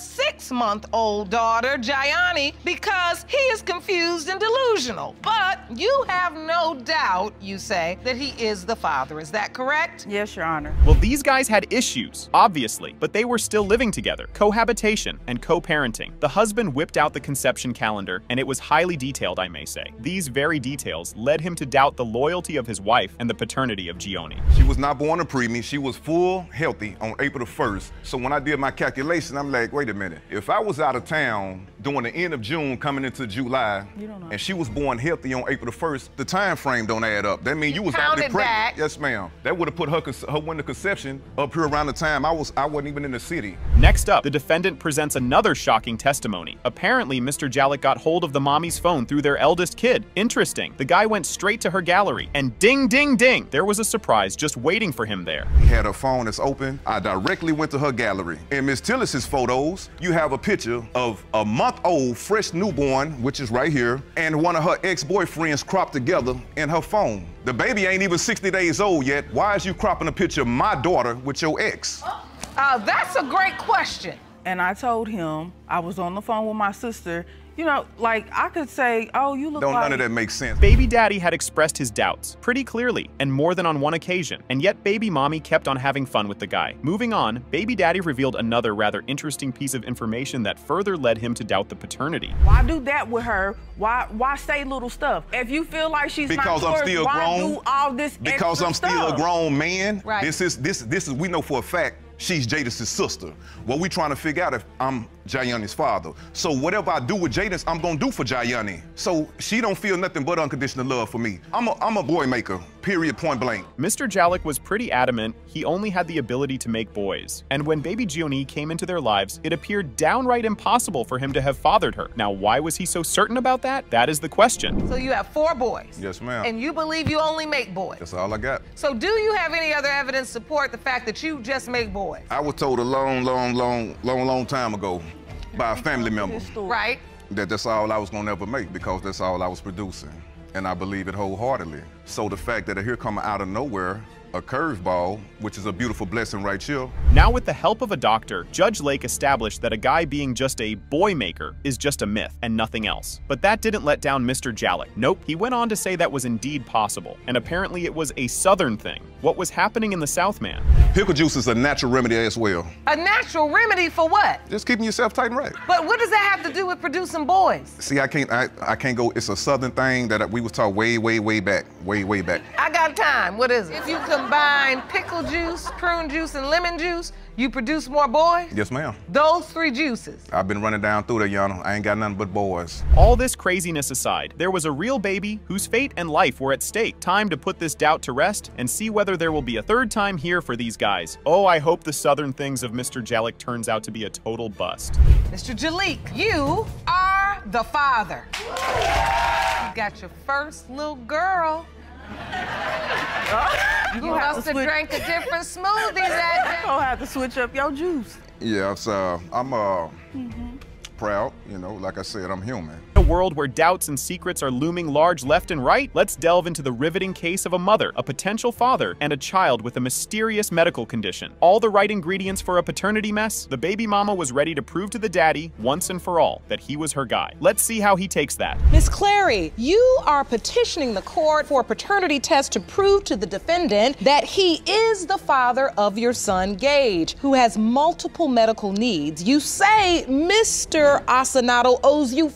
six month old daughter, Jayani, because he is confused and delusional. But you have no doubt, you say, that he is the father. Is that correct? Yes, Your Honor. Well, these guys had issues, obviously, but they were still living together, cohabitation and co parenting. The husband whipped out the conception calendar, and it was highly detailed, I may say. These very details led him to doubt the loyalty of his wife and the paternity of Gioni. She was not born a preemie. She was full healthy on April the 1st. So when I did my calculation, I'm like, wait a minute. If I was out of town during the end of June coming into July, and she was born healthy on April the 1st, the time frame don't add up. That means you was already counted pregnant. back. Yes, ma'am. That would have put her, con- her window conception up here around the time I was I wasn't even in the city. Next up, the defendant presents another shocking testimony. Apparently, Mr. Jalek got hold of the mommy's phone through their eldest kid. Interesting. The guy went straight to her gallery, and ding, ding, ding, there was a surprise just waiting for him there. He had her phone that's open. I directly went to her gallery. In Miss Tillis's photos, you have a picture of a month-old fresh newborn, which is right here, and one of her ex-boyfriends cropped together in her phone. The baby ain't even 60 days old yet. Why is you cropping a picture of my daughter with your ex? Uh, that's a great question. And I told him I was on the phone with my sister. You know, like I could say, "Oh, you look Don't like." none of that make sense. Baby daddy had expressed his doubts pretty clearly and more than on one occasion, and yet baby mommy kept on having fun with the guy. Moving on, baby daddy revealed another rather interesting piece of information that further led him to doubt the paternity. Why do that with her? Why why say little stuff? If you feel like she's Because not I'm yours, still why grown. do all this Because extra I'm still a grown man. Right. This is this this is we know for a fact she's Jadis' sister. What we trying to figure out if I'm Jayani's father. So whatever I do with Jadis, I'm gonna do for Jayani. So she don't feel nothing but unconditional love for me. I'm a I'm a boy maker. Period. Point blank. Mr. Jalik was pretty adamant he only had the ability to make boys, and when baby Gioni came into their lives, it appeared downright impossible for him to have fathered her. Now, why was he so certain about that? That is the question. So you have four boys. Yes, ma'am. And you believe you only make boys. That's all I got. So do you have any other evidence to support the fact that you just make boys? I was told a long, long, long, long, long time ago by a family member Right? that that's all I was gonna ever make because that's all I was producing. And I believe it wholeheartedly. So the fact that here come out of nowhere a curveball, which is a beautiful blessing right here. Now, with the help of a doctor, Judge Lake established that a guy being just a boy maker is just a myth and nothing else. But that didn't let down Mr. Jalek. Nope, he went on to say that was indeed possible, and apparently it was a southern thing. What was happening in the South, man? Pickle juice is a natural remedy as well. A natural remedy for what? Just keeping yourself tight and right. But what does that have to do with producing boys? See, I can't, I, I can't go. It's a southern thing that we was taught way, way, way back, way, way back. I got time. What is it? If you combine pickle juice, prune juice, and lemon juice, you produce more boys? Yes, ma'am. Those three juices. I've been running down through there, Yana. I ain't got nothing but boys. All this craziness aside, there was a real baby whose fate and life were at stake. Time to put this doubt to rest and see whether there will be a third time here for these guys. Oh, I hope the southern things of Mr. Jalik turns out to be a total bust. Mr. Jalik, you are the father. You got your first little girl. You gonna have must to have switch- drank a different smoothie that Gonna have to switch up your juice. Yeah, it's, uh, I'm uh, proud. You know, like I said, I'm human. World where doubts and secrets are looming large left and right, let's delve into the riveting case of a mother, a potential father, and a child with a mysterious medical condition. All the right ingredients for a paternity mess? The baby mama was ready to prove to the daddy, once and for all, that he was her guy. Let's see how he takes that. Miss Clary, you are petitioning the court for a paternity test to prove to the defendant that he is the father of your son, Gage, who has multiple medical needs. You say Mr. Asanato owes you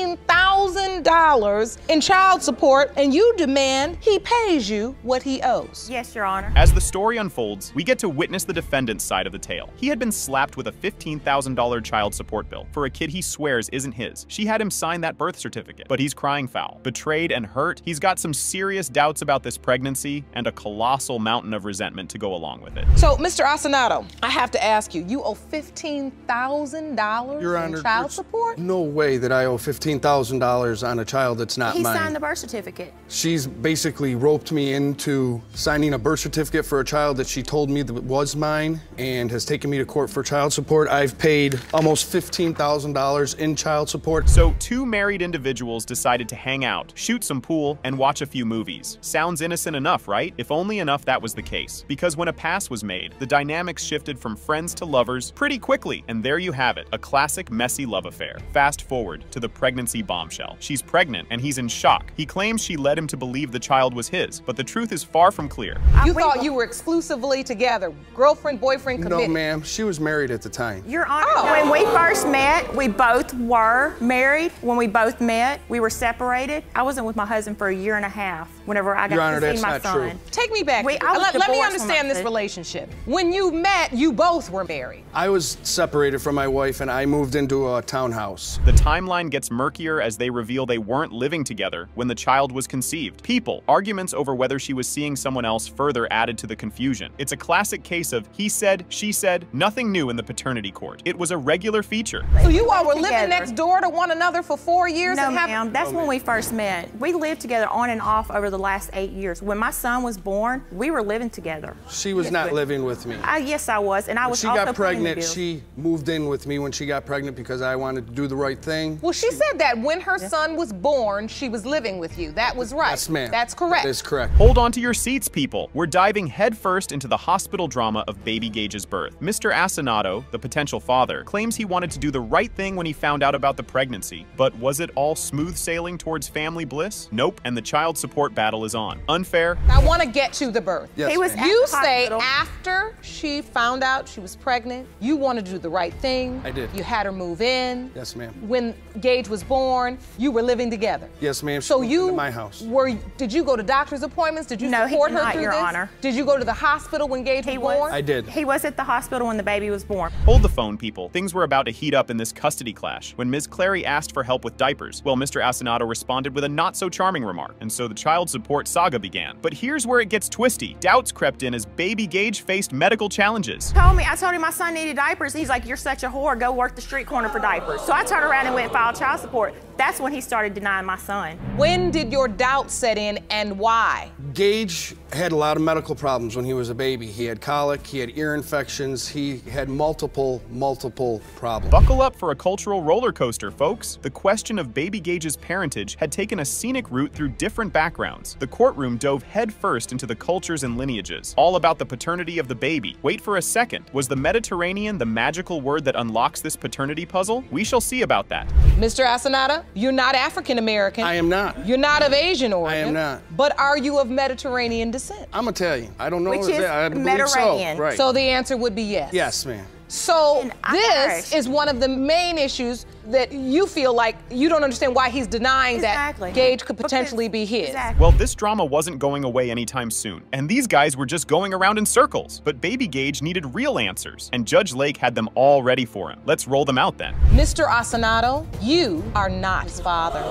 $15,000 in child support, and you demand he pays you what he owes. Yes, Your Honor. As the story unfolds, we get to witness the defendant's side of the tale. He had been slapped with a $15,000 child support bill for a kid he swears isn't his. She had him sign that birth certificate, but he's crying foul. Betrayed and hurt, he's got some serious doubts about this pregnancy and a colossal mountain of resentment to go along with it. So, Mr. Asanato, I have to ask you, you owe $15,000 in Honor, child support? No way that I owe $15,000 on a child that's not He mine. He signed the birth certificate. She's basically roped me into signing a birth certificate for a child that she told me that was mine and has taken me to court for child support. I've paid almost $15,000 in child support. So, two married individuals decided to hang out, shoot some pool, and watch a few movies. Sounds innocent enough, right? If only enough that was the case. Because when a pass was made, the dynamics shifted from friends to lovers pretty quickly, and there you have it a classic messy love affair. Fast forward to the pregnancy bombshell. She's pregnant, and he's in shock. He claims she led him to believe the child was his, but the truth is far from clear. You thought you were exclusively together, girlfriend, boyfriend, No, ma'am, she was married at the time. Your Honor, oh. when we first met, we both were married. When we both met, we were separated. I wasn't with my husband for a year and a half whenever I got Your Honor, to see that's my not son. true. Take me back. We- I was let, let me understand this relationship. When you met, you both were married. I was separated from my wife and I moved into a townhouse. The timeline gets murkier as they reveal they weren't living together when the child was conceived. People, arguments over whether she was seeing someone else further added to the confusion. It's a classic case of he said, she said, nothing new in the paternity court. It was a regular feature. So you all were living next door to one another for four years No, ma'am. That's oh, when we first met. We lived together on and off over the last eight years. When my son was born, we were living together. She was not living with me. I, yes, I was, and I When was she also got pregnant, she moved in with me when she got pregnant because I wanted to do the right thing. Well, she said that when her son was born, she was living with you. That was right. Yes, ma'am. That's correct. That is correct. Hold on to your seats, people. We're diving headfirst into the hospital drama of baby Gage's birth. Mr. Asinato, the potential father, claims he wanted to do the right thing when he found out about the pregnancy. But was it all smooth sailing towards family bliss? Nope, and the child support battle is on. Unfair? I want to get to the birth. Yes, He was you the say hospital. after she found out she was pregnant, you wanted to do the right thing. I did. You had her move in. Yes, ma'am. When Gage was born, you were living together. Yes, ma'am. So you into my house. were? Did you go to doctor's appointments? Did you No, he support did her not, through Your this? Honor. Did you go to the hospital when Gage was born? I did. He was at the hospital when the baby was born. Hold the phone, people. Things were about to heat up in this custody clash when Ms. Clary asked for help with diapers. Well, Mr. Asinato responded with a not so charming remark, and so the child support saga began. But here's where it gets twisty. Doubts crept in as baby Gage faced medical challenges. Told me, I told him my son needed diapers. He's like, You're such a whore. Go work the street corner for diapers. So I turned around and went and filed child support. That's when he started denying my son. When did your doubts set in and why? Gage had a lot of medical problems when he was a baby. He had colic, he had ear infections, he had multiple, multiple problems. Buckle up for a cultural roller coaster, folks. The question of baby Gage's parentage had taken a scenic route through different backgrounds. The courtroom dove headfirst into the cultures and lineages, all about the paternity of the baby. Wait for a second. Was the Mediterranean the magical word that unlocks this paternity puzzle? We shall see about that. Mr. Asanada, you're not African American. I am not. You're not of Asian origin. I am not. But are you of Mediterranean descent? I'm Italian. I don't know Which if is that- I believe Mediterranean. So. Right. So the answer would be yes. yes, ma'am. So this Irish. is one of the main issues that you feel like you don't understand why he's denying Exactly. that Gage could potentially be his. Well, this drama wasn't going away anytime soon, and these guys were just going around in circles. But Baby Gage needed real answers, and Judge Lake had them all ready for him. Let's roll them out then. Mr. Asanato, you are not his father.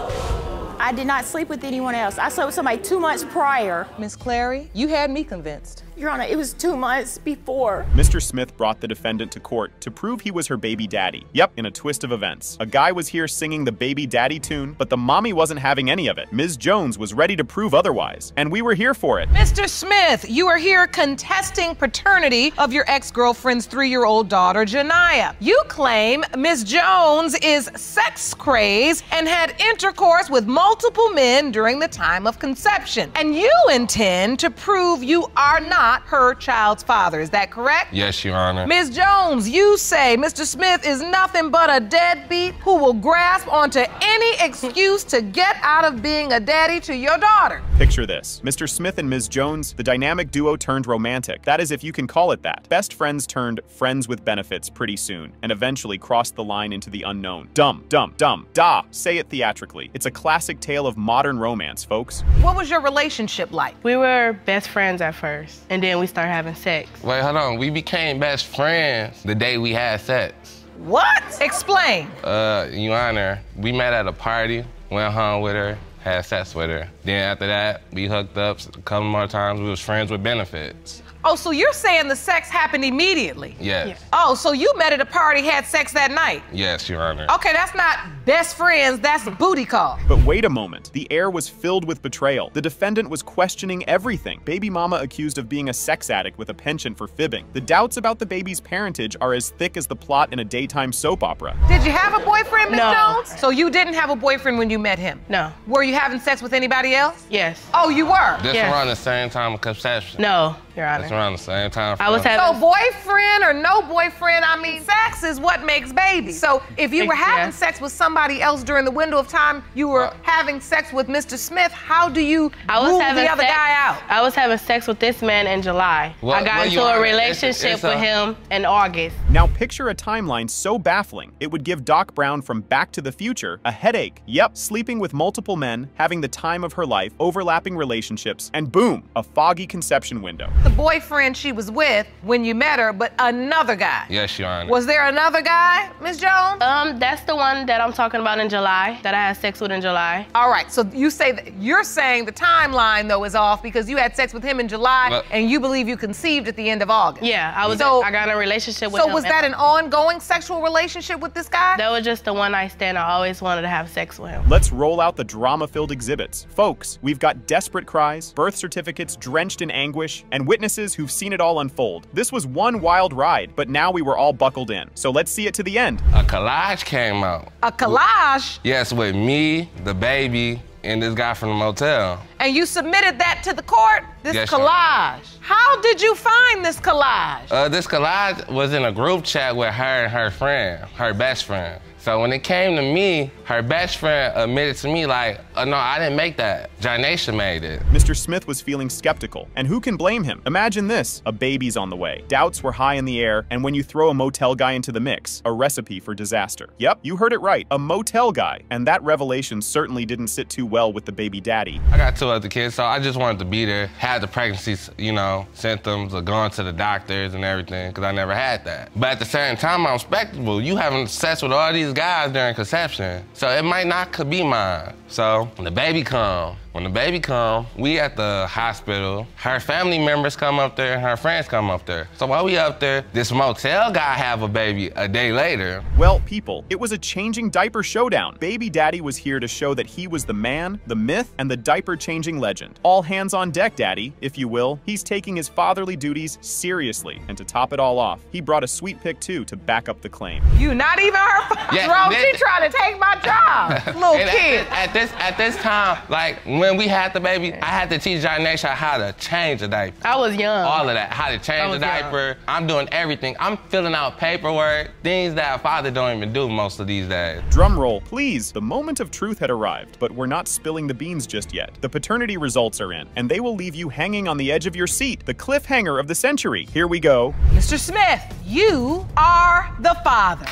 I did not sleep with anyone else. I slept with somebody two months prior. Miss Clary, you had me convinced. Your Honor, it was two months before. Mr. Smith brought the defendant to court to prove he was her baby daddy. Yep, in a twist of events. A guy was here singing the baby daddy tune, but the mommy wasn't having any of it. Ms. Jones was ready to prove otherwise, and we were here for it. Mr. Smith, you are here contesting paternity of your ex girlfriend's three year old daughter, Janiyah. You claim Ms. Jones is sex crazed and had intercourse with multiple men during the time of conception. And you intend to prove you are not her child's father. Is that correct? Yes, Your Honor. Ms. Jones, you say Mr. Smith is nothing but a deadbeat who will grasp onto any excuse to get out of being a daddy to your daughter. Picture this Mr. Smith and Ms. Jones, the dynamic duo turned romantic. That is, if you can call it that. Best friends turned friends with benefits pretty soon, and eventually crossed the line into the unknown. Dumb, dumb, dumb, da. Say it theatrically. It's a classic tale of modern romance, folks. What was your relationship like? We were best friends at first, and then we started having sex. Wait, hold on. We became best friends the day we had sex. What? Explain. Uh, Your Honor, we met at a party, went home with her, had sex with her. Then after that, we hooked up a couple more times. We was friends with benefits. Oh, so you're saying the sex happened immediately? Yes. Oh, so you met at a party, had sex that night? Yes, Your Honor. Okay, that's not best friends, that's a booty call. But wait a moment. The air was filled with betrayal. The defendant was questioning everything. Baby mama accused of being a sex addict with a penchant for fibbing. The doubts about the baby's parentage are as thick as the plot in a daytime soap opera. Did you have a boyfriend, Miss No. Jones? So you didn't have a boyfriend when you met him? No. Were you having sex with anybody else? Yes. Oh, you were? This around the same time of conception. No, Your That's Honor. around the same time. I was having- So boyfriend or no boyfriend, I mean, sex is what makes babies. So if you were Yeah. having sex with somebody else during the window of time you were having sex with Mr. Smith, how do you I was having the other sex, guy out? I was having sex with this man in July. Well- I got well, into a Honor, it's- relationship it's with a- him in August. Now picture a timeline so baffling, it would give Doc Brown from Back to the Future a headache. Yep, sleeping with multiple men, having the time of her life, overlapping relationships, and boom, a foggy conception window. The boyfriend she was with when you met her, but another guy. Yes, Your Honor. Was there another guy, Miss Jones? Um, that's the one that I'm talking about in July, that I had sex with in July. All right, so you say that you're saying the timeline though is off because you had sex with him in July Well- and you believe you conceived at the end of August. Yeah, I was. So, I got in a relationship with so him. was that an ongoing sexual relationship with this guy? That was just the one night stand. I always wanted to have sex with him. Let's roll out the drama filled exhibits. Folks, we've got desperate cries, birth certificates drenched in anguish, and witnesses who've seen it all unfold. This was one wild ride, but now we were all buckled in. So let's see it to the end. A collage came out. A collage? Yes, with me, the baby, and this guy from the motel. And you submitted that to the court? This Yes, Your collage. How did you find this collage? Uh, this collage was in a group chat with her and her friend, her best friend. So when it came to me, her best friend admitted to me like, oh, no, I didn't make that. Janesha made it. Mr. Smith was feeling skeptical, and who can blame him? Imagine this a baby's on the way. Doubts were high in the air, and when you throw a motel guy into the mix, a recipe for disaster. Yep, you heard it right, a motel guy. And that revelation certainly didn't sit too well with the baby daddy. I got two other kids, so I just wanted to be there, had the pregnancy, you know, symptoms of going to the doctors and everything, because I never had that. But at the same time, I'm spectacle. You having sex with all these guys during conception, so it might not could be mine. So when the baby come, when the baby come, we at the hospital. Her family members come up there, and her friends come up there. So while we up there, this motel guy have a baby a day later. Well, people, it was a changing diaper showdown. Baby Daddy was here to show that he was the man, the myth, and the diaper changing legend. All hands on deck, Daddy, if you will. He's taking his fatherly duties seriously. And to top it all off, he brought a sweet pick too to back up the claim. You not even her father, Yeah, Rose. She trying to take my job. Little And at kid. this- At this, at this time, like when we had the baby, I had to teach Janesha how to change a diaper. I was young. All of that, how to change the was young. diaper. I'm doing everything. I'm filling out paperwork, things that a father don't even do most of these days. Drum roll, please. The moment of truth had arrived, but we're not spilling the beans just yet. The paternity results are in, and they will leave you hanging on the edge of your seat. The cliffhanger of the century. Here we go. Mr. Smith, you are the father.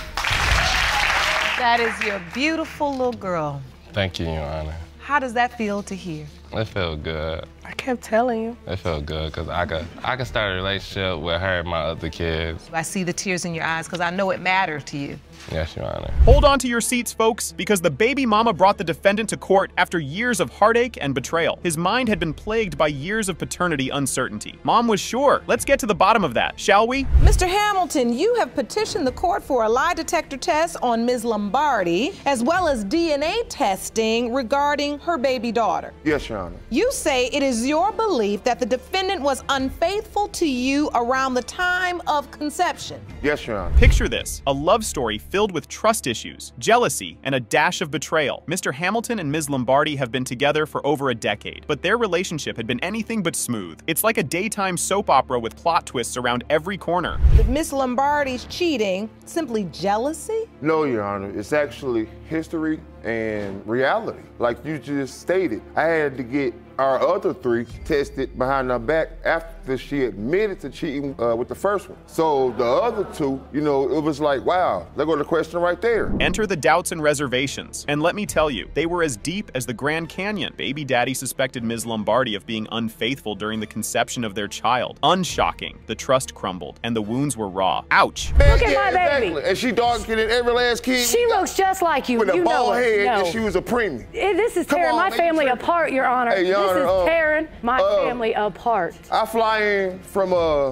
That is your beautiful little girl. Thank you, Your Honor. How does that feel to hear? It felt good. I kept telling you. It felt good because I could I could start a relationship with her and my other kids. I see the tears in your eyes because I know it matters to you. Yes, Your Honor. Hold on to your seats, folks, because the baby mama brought the defendant to court after years of heartache and betrayal. His mind had been plagued by years of paternity uncertainty. Mom was sure. Let's get to the bottom of that, shall we? Mr. Hamilton, you have petitioned the court for a lie detector test on Ms. Lombardi, as well as DNA testing regarding her baby daughter. Yes, Your Honor. You say it is your belief that the defendant was unfaithful to you around the time of conception. Yes, Your Honor. Picture this a love story filled with trust issues, jealousy, and a dash of betrayal. Mr. Hamilton and Ms. Lombardi have been together for over a decade, but their relationship had been anything but smooth. It's like a daytime soap opera with plot twists around every corner. But Ms. Lombardi's cheating simply jealousy? No, Your Honor. It's actually history and reality. Like you just stated, I had to get our other three tested behind our back after she admitted to cheating uh, with the first one. So the other two, you know, it was like, wow, there go the question right there. Enter the doubts and reservations. And let me tell you, they were as deep as the Grand Canyon. Baby daddy suspected Ms. Lombardi of being unfaithful during the conception of their child. Unshocking. The trust crumbled, and the wounds were raw. Ouch. Man, Look at yeah, my baby. exactly. And she darker than every last kid. She looks just like you. with you a know bald it. head, No. and she was a preemie. Eh, This is Come tearing on, my family apart, Your Honor. Hey, Your this Honor, is uh, tearing my uh, family apart. I fly in from uh,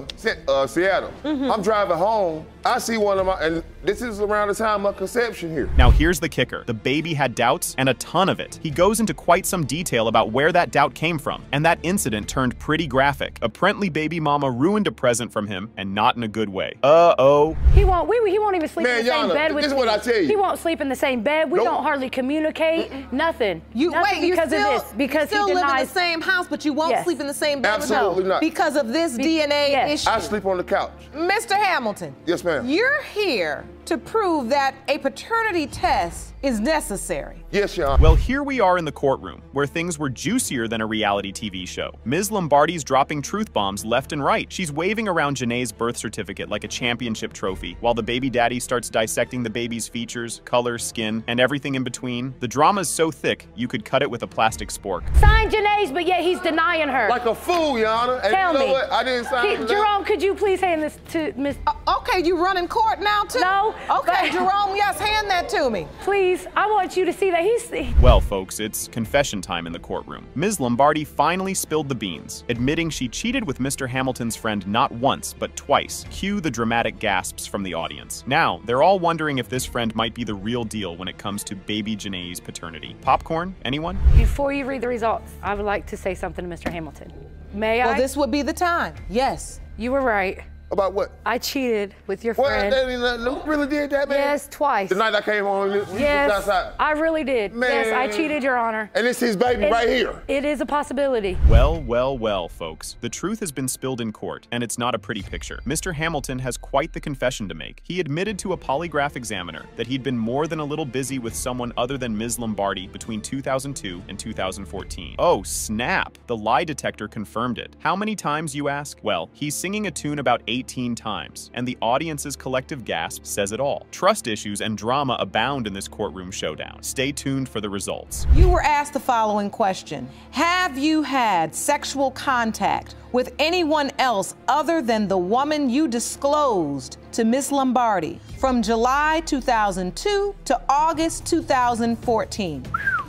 uh, Seattle. Mm-hmm. I'm driving home. I see one of my, and this is around the time of conception here. Now here's the kicker. The baby had doubts, and a ton of it. He goes into quite some detail about where that doubt came from, and that incident turned pretty graphic. Apparently baby mama ruined a present from him, and not in a good way. Uh-oh. He won't. We, he won't even sleep Man, in the same bed with this is me. what I tell you. He won't sleep in the same bed. We Nope. don't hardly communicate. Nothing. You Nothing wait, you because still, of this. Because still he live in the same house, but you won't Yes. sleep in the same bed with Absolutely him not. because of this DNA issue. I sleep on the couch. Mr. Hamilton, Yes, ma'am. You're here to prove that a paternity test is necessary. Yes, Your Honor. Well, here we are in the courtroom, where things were juicier than a reality TV show. Ms. Lombardi's dropping truth bombs left and right. She's waving around Janae's birth certificate like a championship trophy, while the baby daddy starts dissecting the baby's features, color, skin, and everything in between. The drama's so thick, you could cut it with a plastic spork. Signed Janae's, but yet he's denying her. Like a fool, Your Honor. And Tell you know me. what? I didn't sign He- Jerome, could you please hand this to Miss? Uh, okay, you running court now too? No. Okay, but- Jerome, yes, hand that to me. Please, I want you to see that he's. Well, folks, it's confession time in the courtroom. Ms. Lombardi finally spilled the beans, admitting she cheated with Mr. Hamilton's friend not once, but twice. Cue the dramatic gasps from the audience. Now, they're all wondering if this friend might be the real deal when it comes to baby Janae's paternity. Popcorn? Anyone? Before you read the results, I would like to say something to Mr. Hamilton. May I? Well, this would be the time. Yes. You were right. About what? I cheated with your What? friend. That ain't nothing. really did that, man? Yes, twice. The night I came home, we was Yes, outside. I really did. Yes, I cheated, Your Honor. And it's his baby It- right here. It is a possibility. Well, well, well, folks. The truth has been spilled in court, and it's not a pretty picture. Mr. Hamilton has quite the confession to make. He admitted to a polygraph examiner that he'd been more than a little busy with someone other than Ms. Lombardi between 2002 and 2014. Oh, snap! The lie detector confirmed it. How many times, you ask? Well, he's singing a tune about 18 times, and the audience's collective gasp says it all. Trust issues and drama abound in this courtroom showdown. Stay tuned for the results. You were asked the following question Have you had sexual contact with anyone else other than the woman you disclosed to Miss Lombardi from July 2002 to August 2014?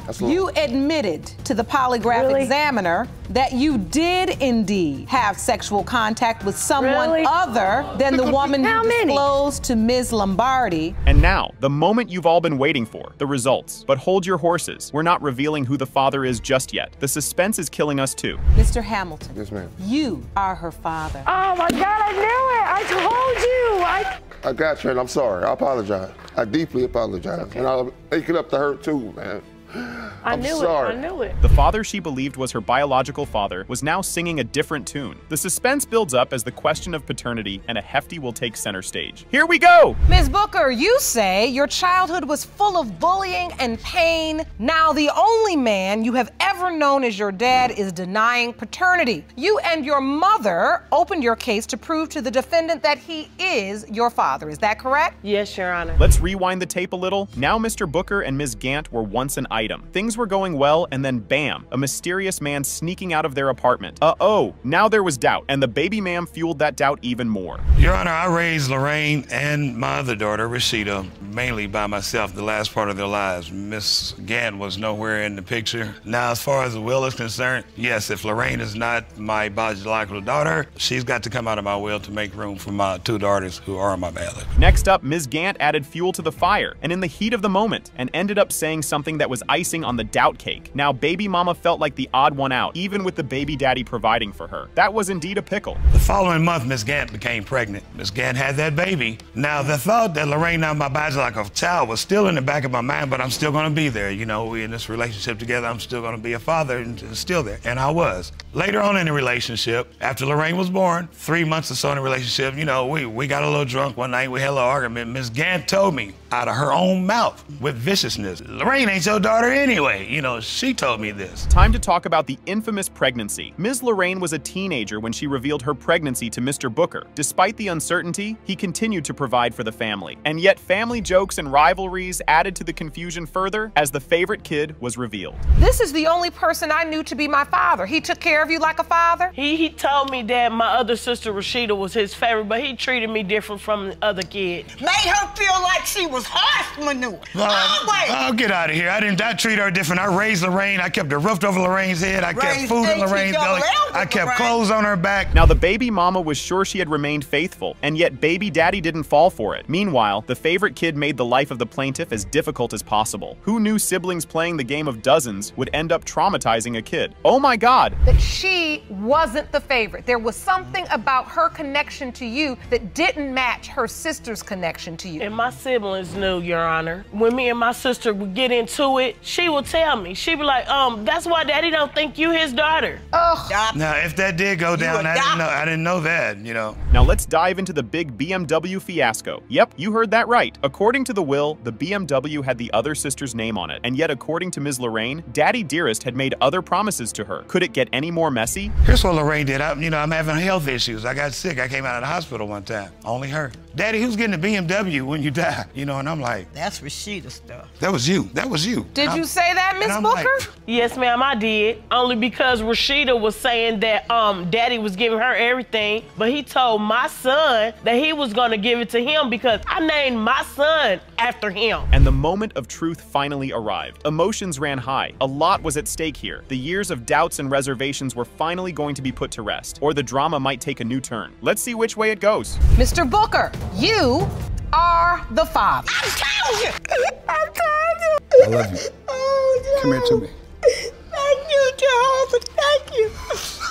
That's a lot. You admitted to the polygraph Really? examiner that you did indeed have sexual contact with someone Really? other than the woman How you many? disclosed to Ms. Lombardi. And now, the moment you've all been waiting for, the results. But hold your horses. We're not revealing who the father is just yet. The suspense is killing us too. Mr. Hamilton, Yes, ma'am. you are her father. Oh my God, I knew it. I told you. I. I got you, and I'm sorry. I apologize. I deeply apologize. And I'll make it up to her, too, man. I I'm knew sorry. it. I knew it. The father she believed was her biological father was now singing a different tune. The suspense builds up as the question of paternity and a hefty will take center stage. Here we go! Ms. Booker, you say your childhood was full of bullying and pain. Now, the only man you have ever known as your dad is denying paternity. You and your mother opened your case to prove to the defendant that he is your father. Is that correct? Yes, Your Honor. Let's rewind the tape a little. Now Mr. Booker and Ms. Gant were once an item. Things were going well, and then bam, a mysterious man sneaking out of their apartment. Uh-oh, now there was doubt, and the baby ma'am fueled that doubt even more. Your Honor, I raised Lorraine and my other daughter, Rashida, mainly by myself the last part of their lives. Miss Gant was nowhere in the picture. Now, as far as the will is concerned, yes, if Lorraine is not my biological daughter, she's got to come out of my will to make room for my two daughters who are my biological. Next up, Ms. Gant added fuel to the fire, and in the heat of the moment, and ended up saying something that was icing on the doubt cake. Now, baby mama felt like the odd one out, even with the baby daddy providing for her. That was indeed a pickle. The following month, Miss Gant became pregnant. Miss Gant had that baby. Now, the thought that Lorraine, not my biological child, was still in the back of my mind, but I'm still going to be there. You know, we in this relationship together, I'm still going to be a father and still there. And I was. Later on in the relationship, after Lorraine was born, three months or so in the relationship, you know, we, we got a little drunk one night, we had a little argument. Miss Gant told me out of her own mouth with viciousness, Lorraine ain't your daughter anyway. You know, she told me this. Time to talk about the infamous pregnancy. Ms. Lorraine was a teenager when she revealed her pregnancy to Mr. Booker. Despite the uncertainty, he continued to provide for the family. And yet family jokes and rivalries added to the confusion further as the favorite kid was revealed. This is the only person I knew to be my father. He took care of you like a father? He, he told me that my other sister Rashida was his favorite, but he treated me different from the other kids. Made her feel like she was horse manure. Uh, Always. I'll get out of here. I didn't I treat her different. I raised Lorraine. I kept a roof over Lorraine's head. I kept Raised food in Lorraine's belly. I kept Lorraine. clothes on her back. Now, the baby mama was sure she had remained faithful, and yet baby daddy didn't fall for it. Meanwhile, the favorite kid made the life of the plaintiff as difficult as possible. Who knew siblings playing the game of dozens would end up traumatizing a kid? Oh my god! That she wasn't the favorite. There was something about her connection to you that didn't match her sister's connection to you. And my siblings knew, Your Honor. When me and my sister would get into it, she would tell me. She'd be like, um, that's why daddy don't think you his daughter. Ugh. Now, if that did go down, I didn't know. I didn't know that. You know. Now let's dive into the big BMW fiasco. Yep, you heard that right. According to the will, the BMW had the other sister's name on it, and yet according to Ms. Lorraine, Daddy Dearest had made other promises to her. Could it get any more messy? Here's what Lorraine did. I, you know, I'm having health issues. I got sick. I came out of the hospital one time. Only her. Daddy, who's getting a BMW when you die? You know, and I'm like, That's Rashida stuff. that was you. That was you. Did And you I'm- say that, Miss Booker? like, Yes, ma'am, I did. Only because Rashida was saying that um daddy was giving her everything, but he told my son that he was gonna give it to him because I named my son after him. And the moment of truth finally arrived. Emotions ran high. A lot was at stake here. The years of doubts and reservations were finally going to be put to rest, or the drama might take a new turn. Let's see which way it goes. Mr. Booker, you are the father. I told you. I told you. I love you. Oh, Come here to me. Thank you, Charles. Thank you.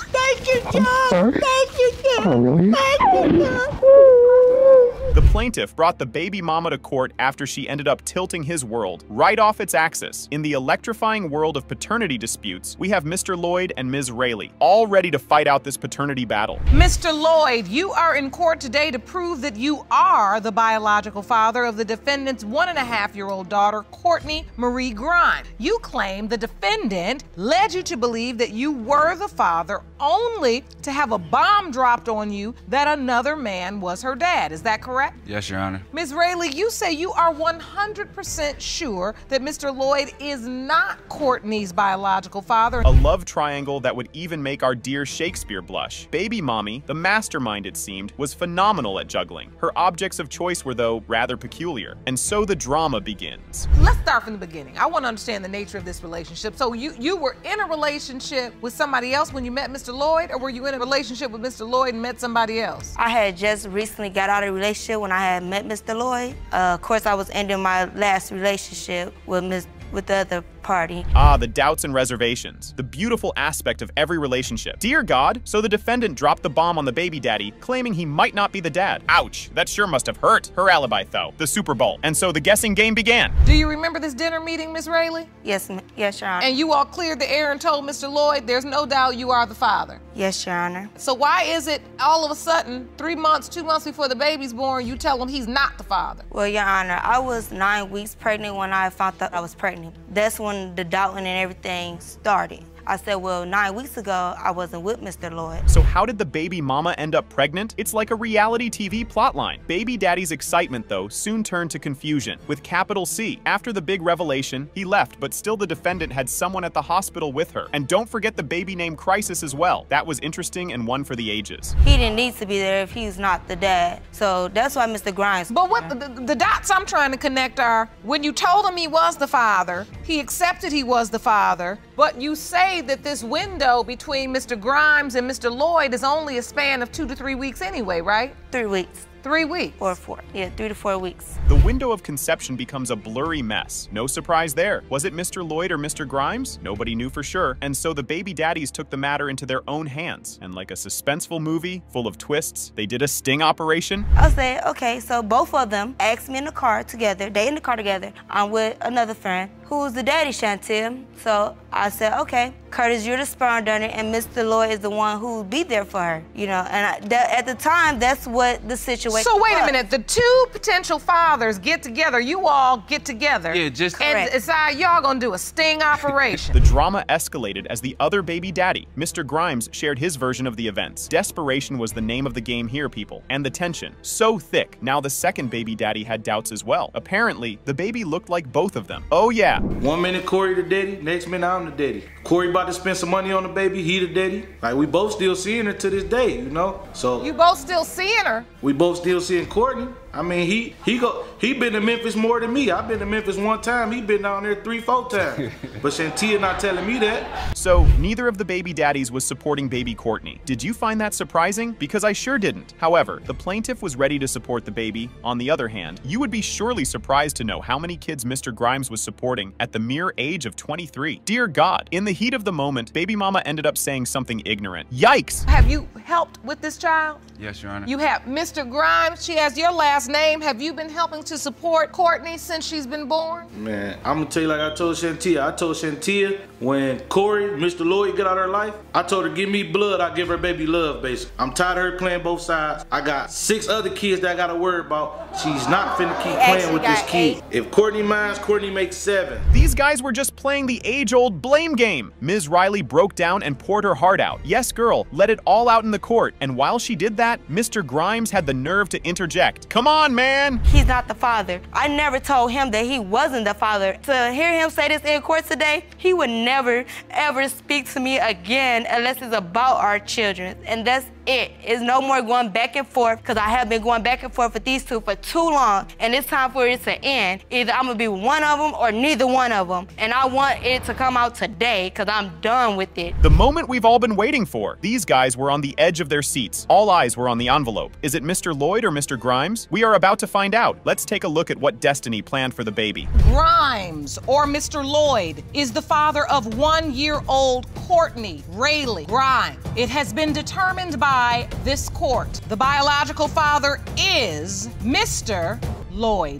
Thank you, Charles. sorry. Thank you, Charles. Oh, really? Thank you, Charles. The plaintiff brought the baby mama to court after she ended up tilting his world right off its axis. In the electrifying world of paternity disputes, we have Mr. Lloyd and Ms. Rayleigh, all ready to fight out this paternity battle. Mr. Lloyd, you are in court today to prove that you are the biological father of the defendant's one and a half year old daughter, Courtney Marie Grimes. You claim the defendant led you to believe that you were the father only to have a bomb dropped on you that another man was her dad. Is that correct? Yes, Your Honor. Ms. Rayleigh, you say you are 100% sure that Mr. Lloyd is not Courtney's biological father. A love triangle that would even make our dear Shakespeare blush. Baby Mommy, the mastermind it seemed, was phenomenal at juggling. Her objects of choice were, though, rather peculiar. And so the drama begins. Let's start from the beginning. I want to understand the nature of this relationship. So you you were in a relationship with somebody else when you met Mr. Lloyd, or were you in a relationship with Mr. Lloyd and met somebody else? I had just recently got out of a relationship when I had met Mr. Lloyd. Uh, of course, I was ending my last relationship with Miss with the other party. Ah, the doubts and reservations. The beautiful aspect of every relationship. Dear God, so the defendant dropped the bomb on the baby daddy, claiming he might not be the dad. Ouch, that sure must have hurt. Her alibi, though. The Super Bowl. And so the guessing game began. Do you remember this dinner meeting, Miss Rayleigh? Yes, yes, Your Honor. And you all cleared the air and told Mr. Lloyd there's no doubt you are the father. yes, Your Honor. So why is it all of a sudden, three months, two months before the baby's born, you tell him he's not the father? Well, Your Honor, I was nine weeks pregnant when I found out I was pregnant. That's when the doubting and everything started. I said, well, nine weeks ago, I wasn't with Mr. Lloyd. So how did the baby mama end up pregnant? It's like a reality TV plotline. Baby daddy's excitement, though, soon turned to confusion, with capital C. After the big revelation, he left, but still the defendant had someone at the hospital with her. And don't forget the baby name Crisis as well. That was interesting and one for the ages. He didn't need to be there if he's not the dad. So that's why Mr. Grimes. But what the, the, the dots I'm trying to connect are when you told him he was the father, he accepted he was the father, but you say that this window between Mr. Grimes and Mr. Lloyd is only a span of two to three weeks anyway, right? Three weeks. Three weeks. Or four. Yeah, three to four weeks. The window of conception becomes a blurry mess. No surprise there. Was it Mr. Lloyd or Mr. Grimes? Nobody knew for sure, and so the baby daddies took the matter into their own hands. And like a suspenseful movie full of twists, they did a sting operation. I said, okay, so both of them asked me in the car together. They in the car together. I'm with another friend who's the daddy, Chantel. So I said, okay, Curtis, you're the sperm donor, and Mr. Lloyd is the one who'll be there for her. You know, and I, that, at the time, that's what the situation. So wait was. a minute, the two potential fathers get together. You all get together. Yeah, just and Correct. decide y'all gonna do a sting operation. The drama escalated as the other baby daddy, Mr. Grimes, shared his version of the events. Desperation was the name of the game here, people, and the tension. So thick, now the second baby daddy had doubts as well. Apparently, the baby looked like both of them. Oh yeah. One minute Corey the daddy, next minute I'm the daddy. Corey about to spend some money on the baby, he the daddy. Like we both still seeing her to this day, you know? So you both still seeing her. we both still seeing Courtney. I mean, he he go he been to Memphis more than me. I've been to Memphis one time. He been down there three, four times. but Shantia not telling me that. So, neither of the baby daddies was supporting baby Courtney. Did you find that surprising? Because I sure didn't. However, the plaintiff was ready to support the baby. On the other hand, you would be surely surprised to know how many kids Mr. Grimes was supporting at the mere age of 23. Dear God, in the heat of the moment, baby mama ended up saying something ignorant. Yikes! Have you helped with this child? Yes, Your Honor. You have Mr. Grimes. She has your last name. Have you been helping to support Courtney since she's been born? Man, I'm gonna tell you like I told Shantia. I told Shantia when Corey, Mr. Lloyd get out of her life, I told her give me blood, I give her baby love, basically. I'm tired of her playing both sides. I got six other kids that I gotta worry about. She's not finna keep playing with this got kid. eight. If Courtney minds, Courtney makes seven. These guys were just playing the age-old blame game. Ms. Riley broke down and poured her heart out. Yes, girl, let it all out in the court. And while she did that, Mr. Grimes had the nerve to interject. Come on, man! He's not the father. I never told him that he wasn't the father. To hear him say this in court today, he would never, ever speak to me again unless it's about our children. And that's it. It's no more going back and forth because I have been going back and forth with these two for too long. And it's time for it to end. Either I'm going to be one of them or neither one of them. And I want it to come out today because I'm done with it. The moment we've all been waiting for. These guys were on the edge of their seats. All eyes were on the envelope. Is it Mr. Lloyd or Mr. Grimes? We are about to find out. Let's take a look at what Destiny planned for the baby. Grimes or Mr. Lloyd is the father of one year old Courtney Rayleigh Grimes. It has been determined by this court. The biological father is Mr. Lloyd.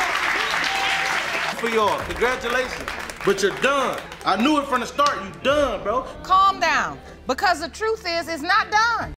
For y'all, congratulations. But you're done. I knew it from the start. You done, bro. Calm down, because the truth is, it's not done.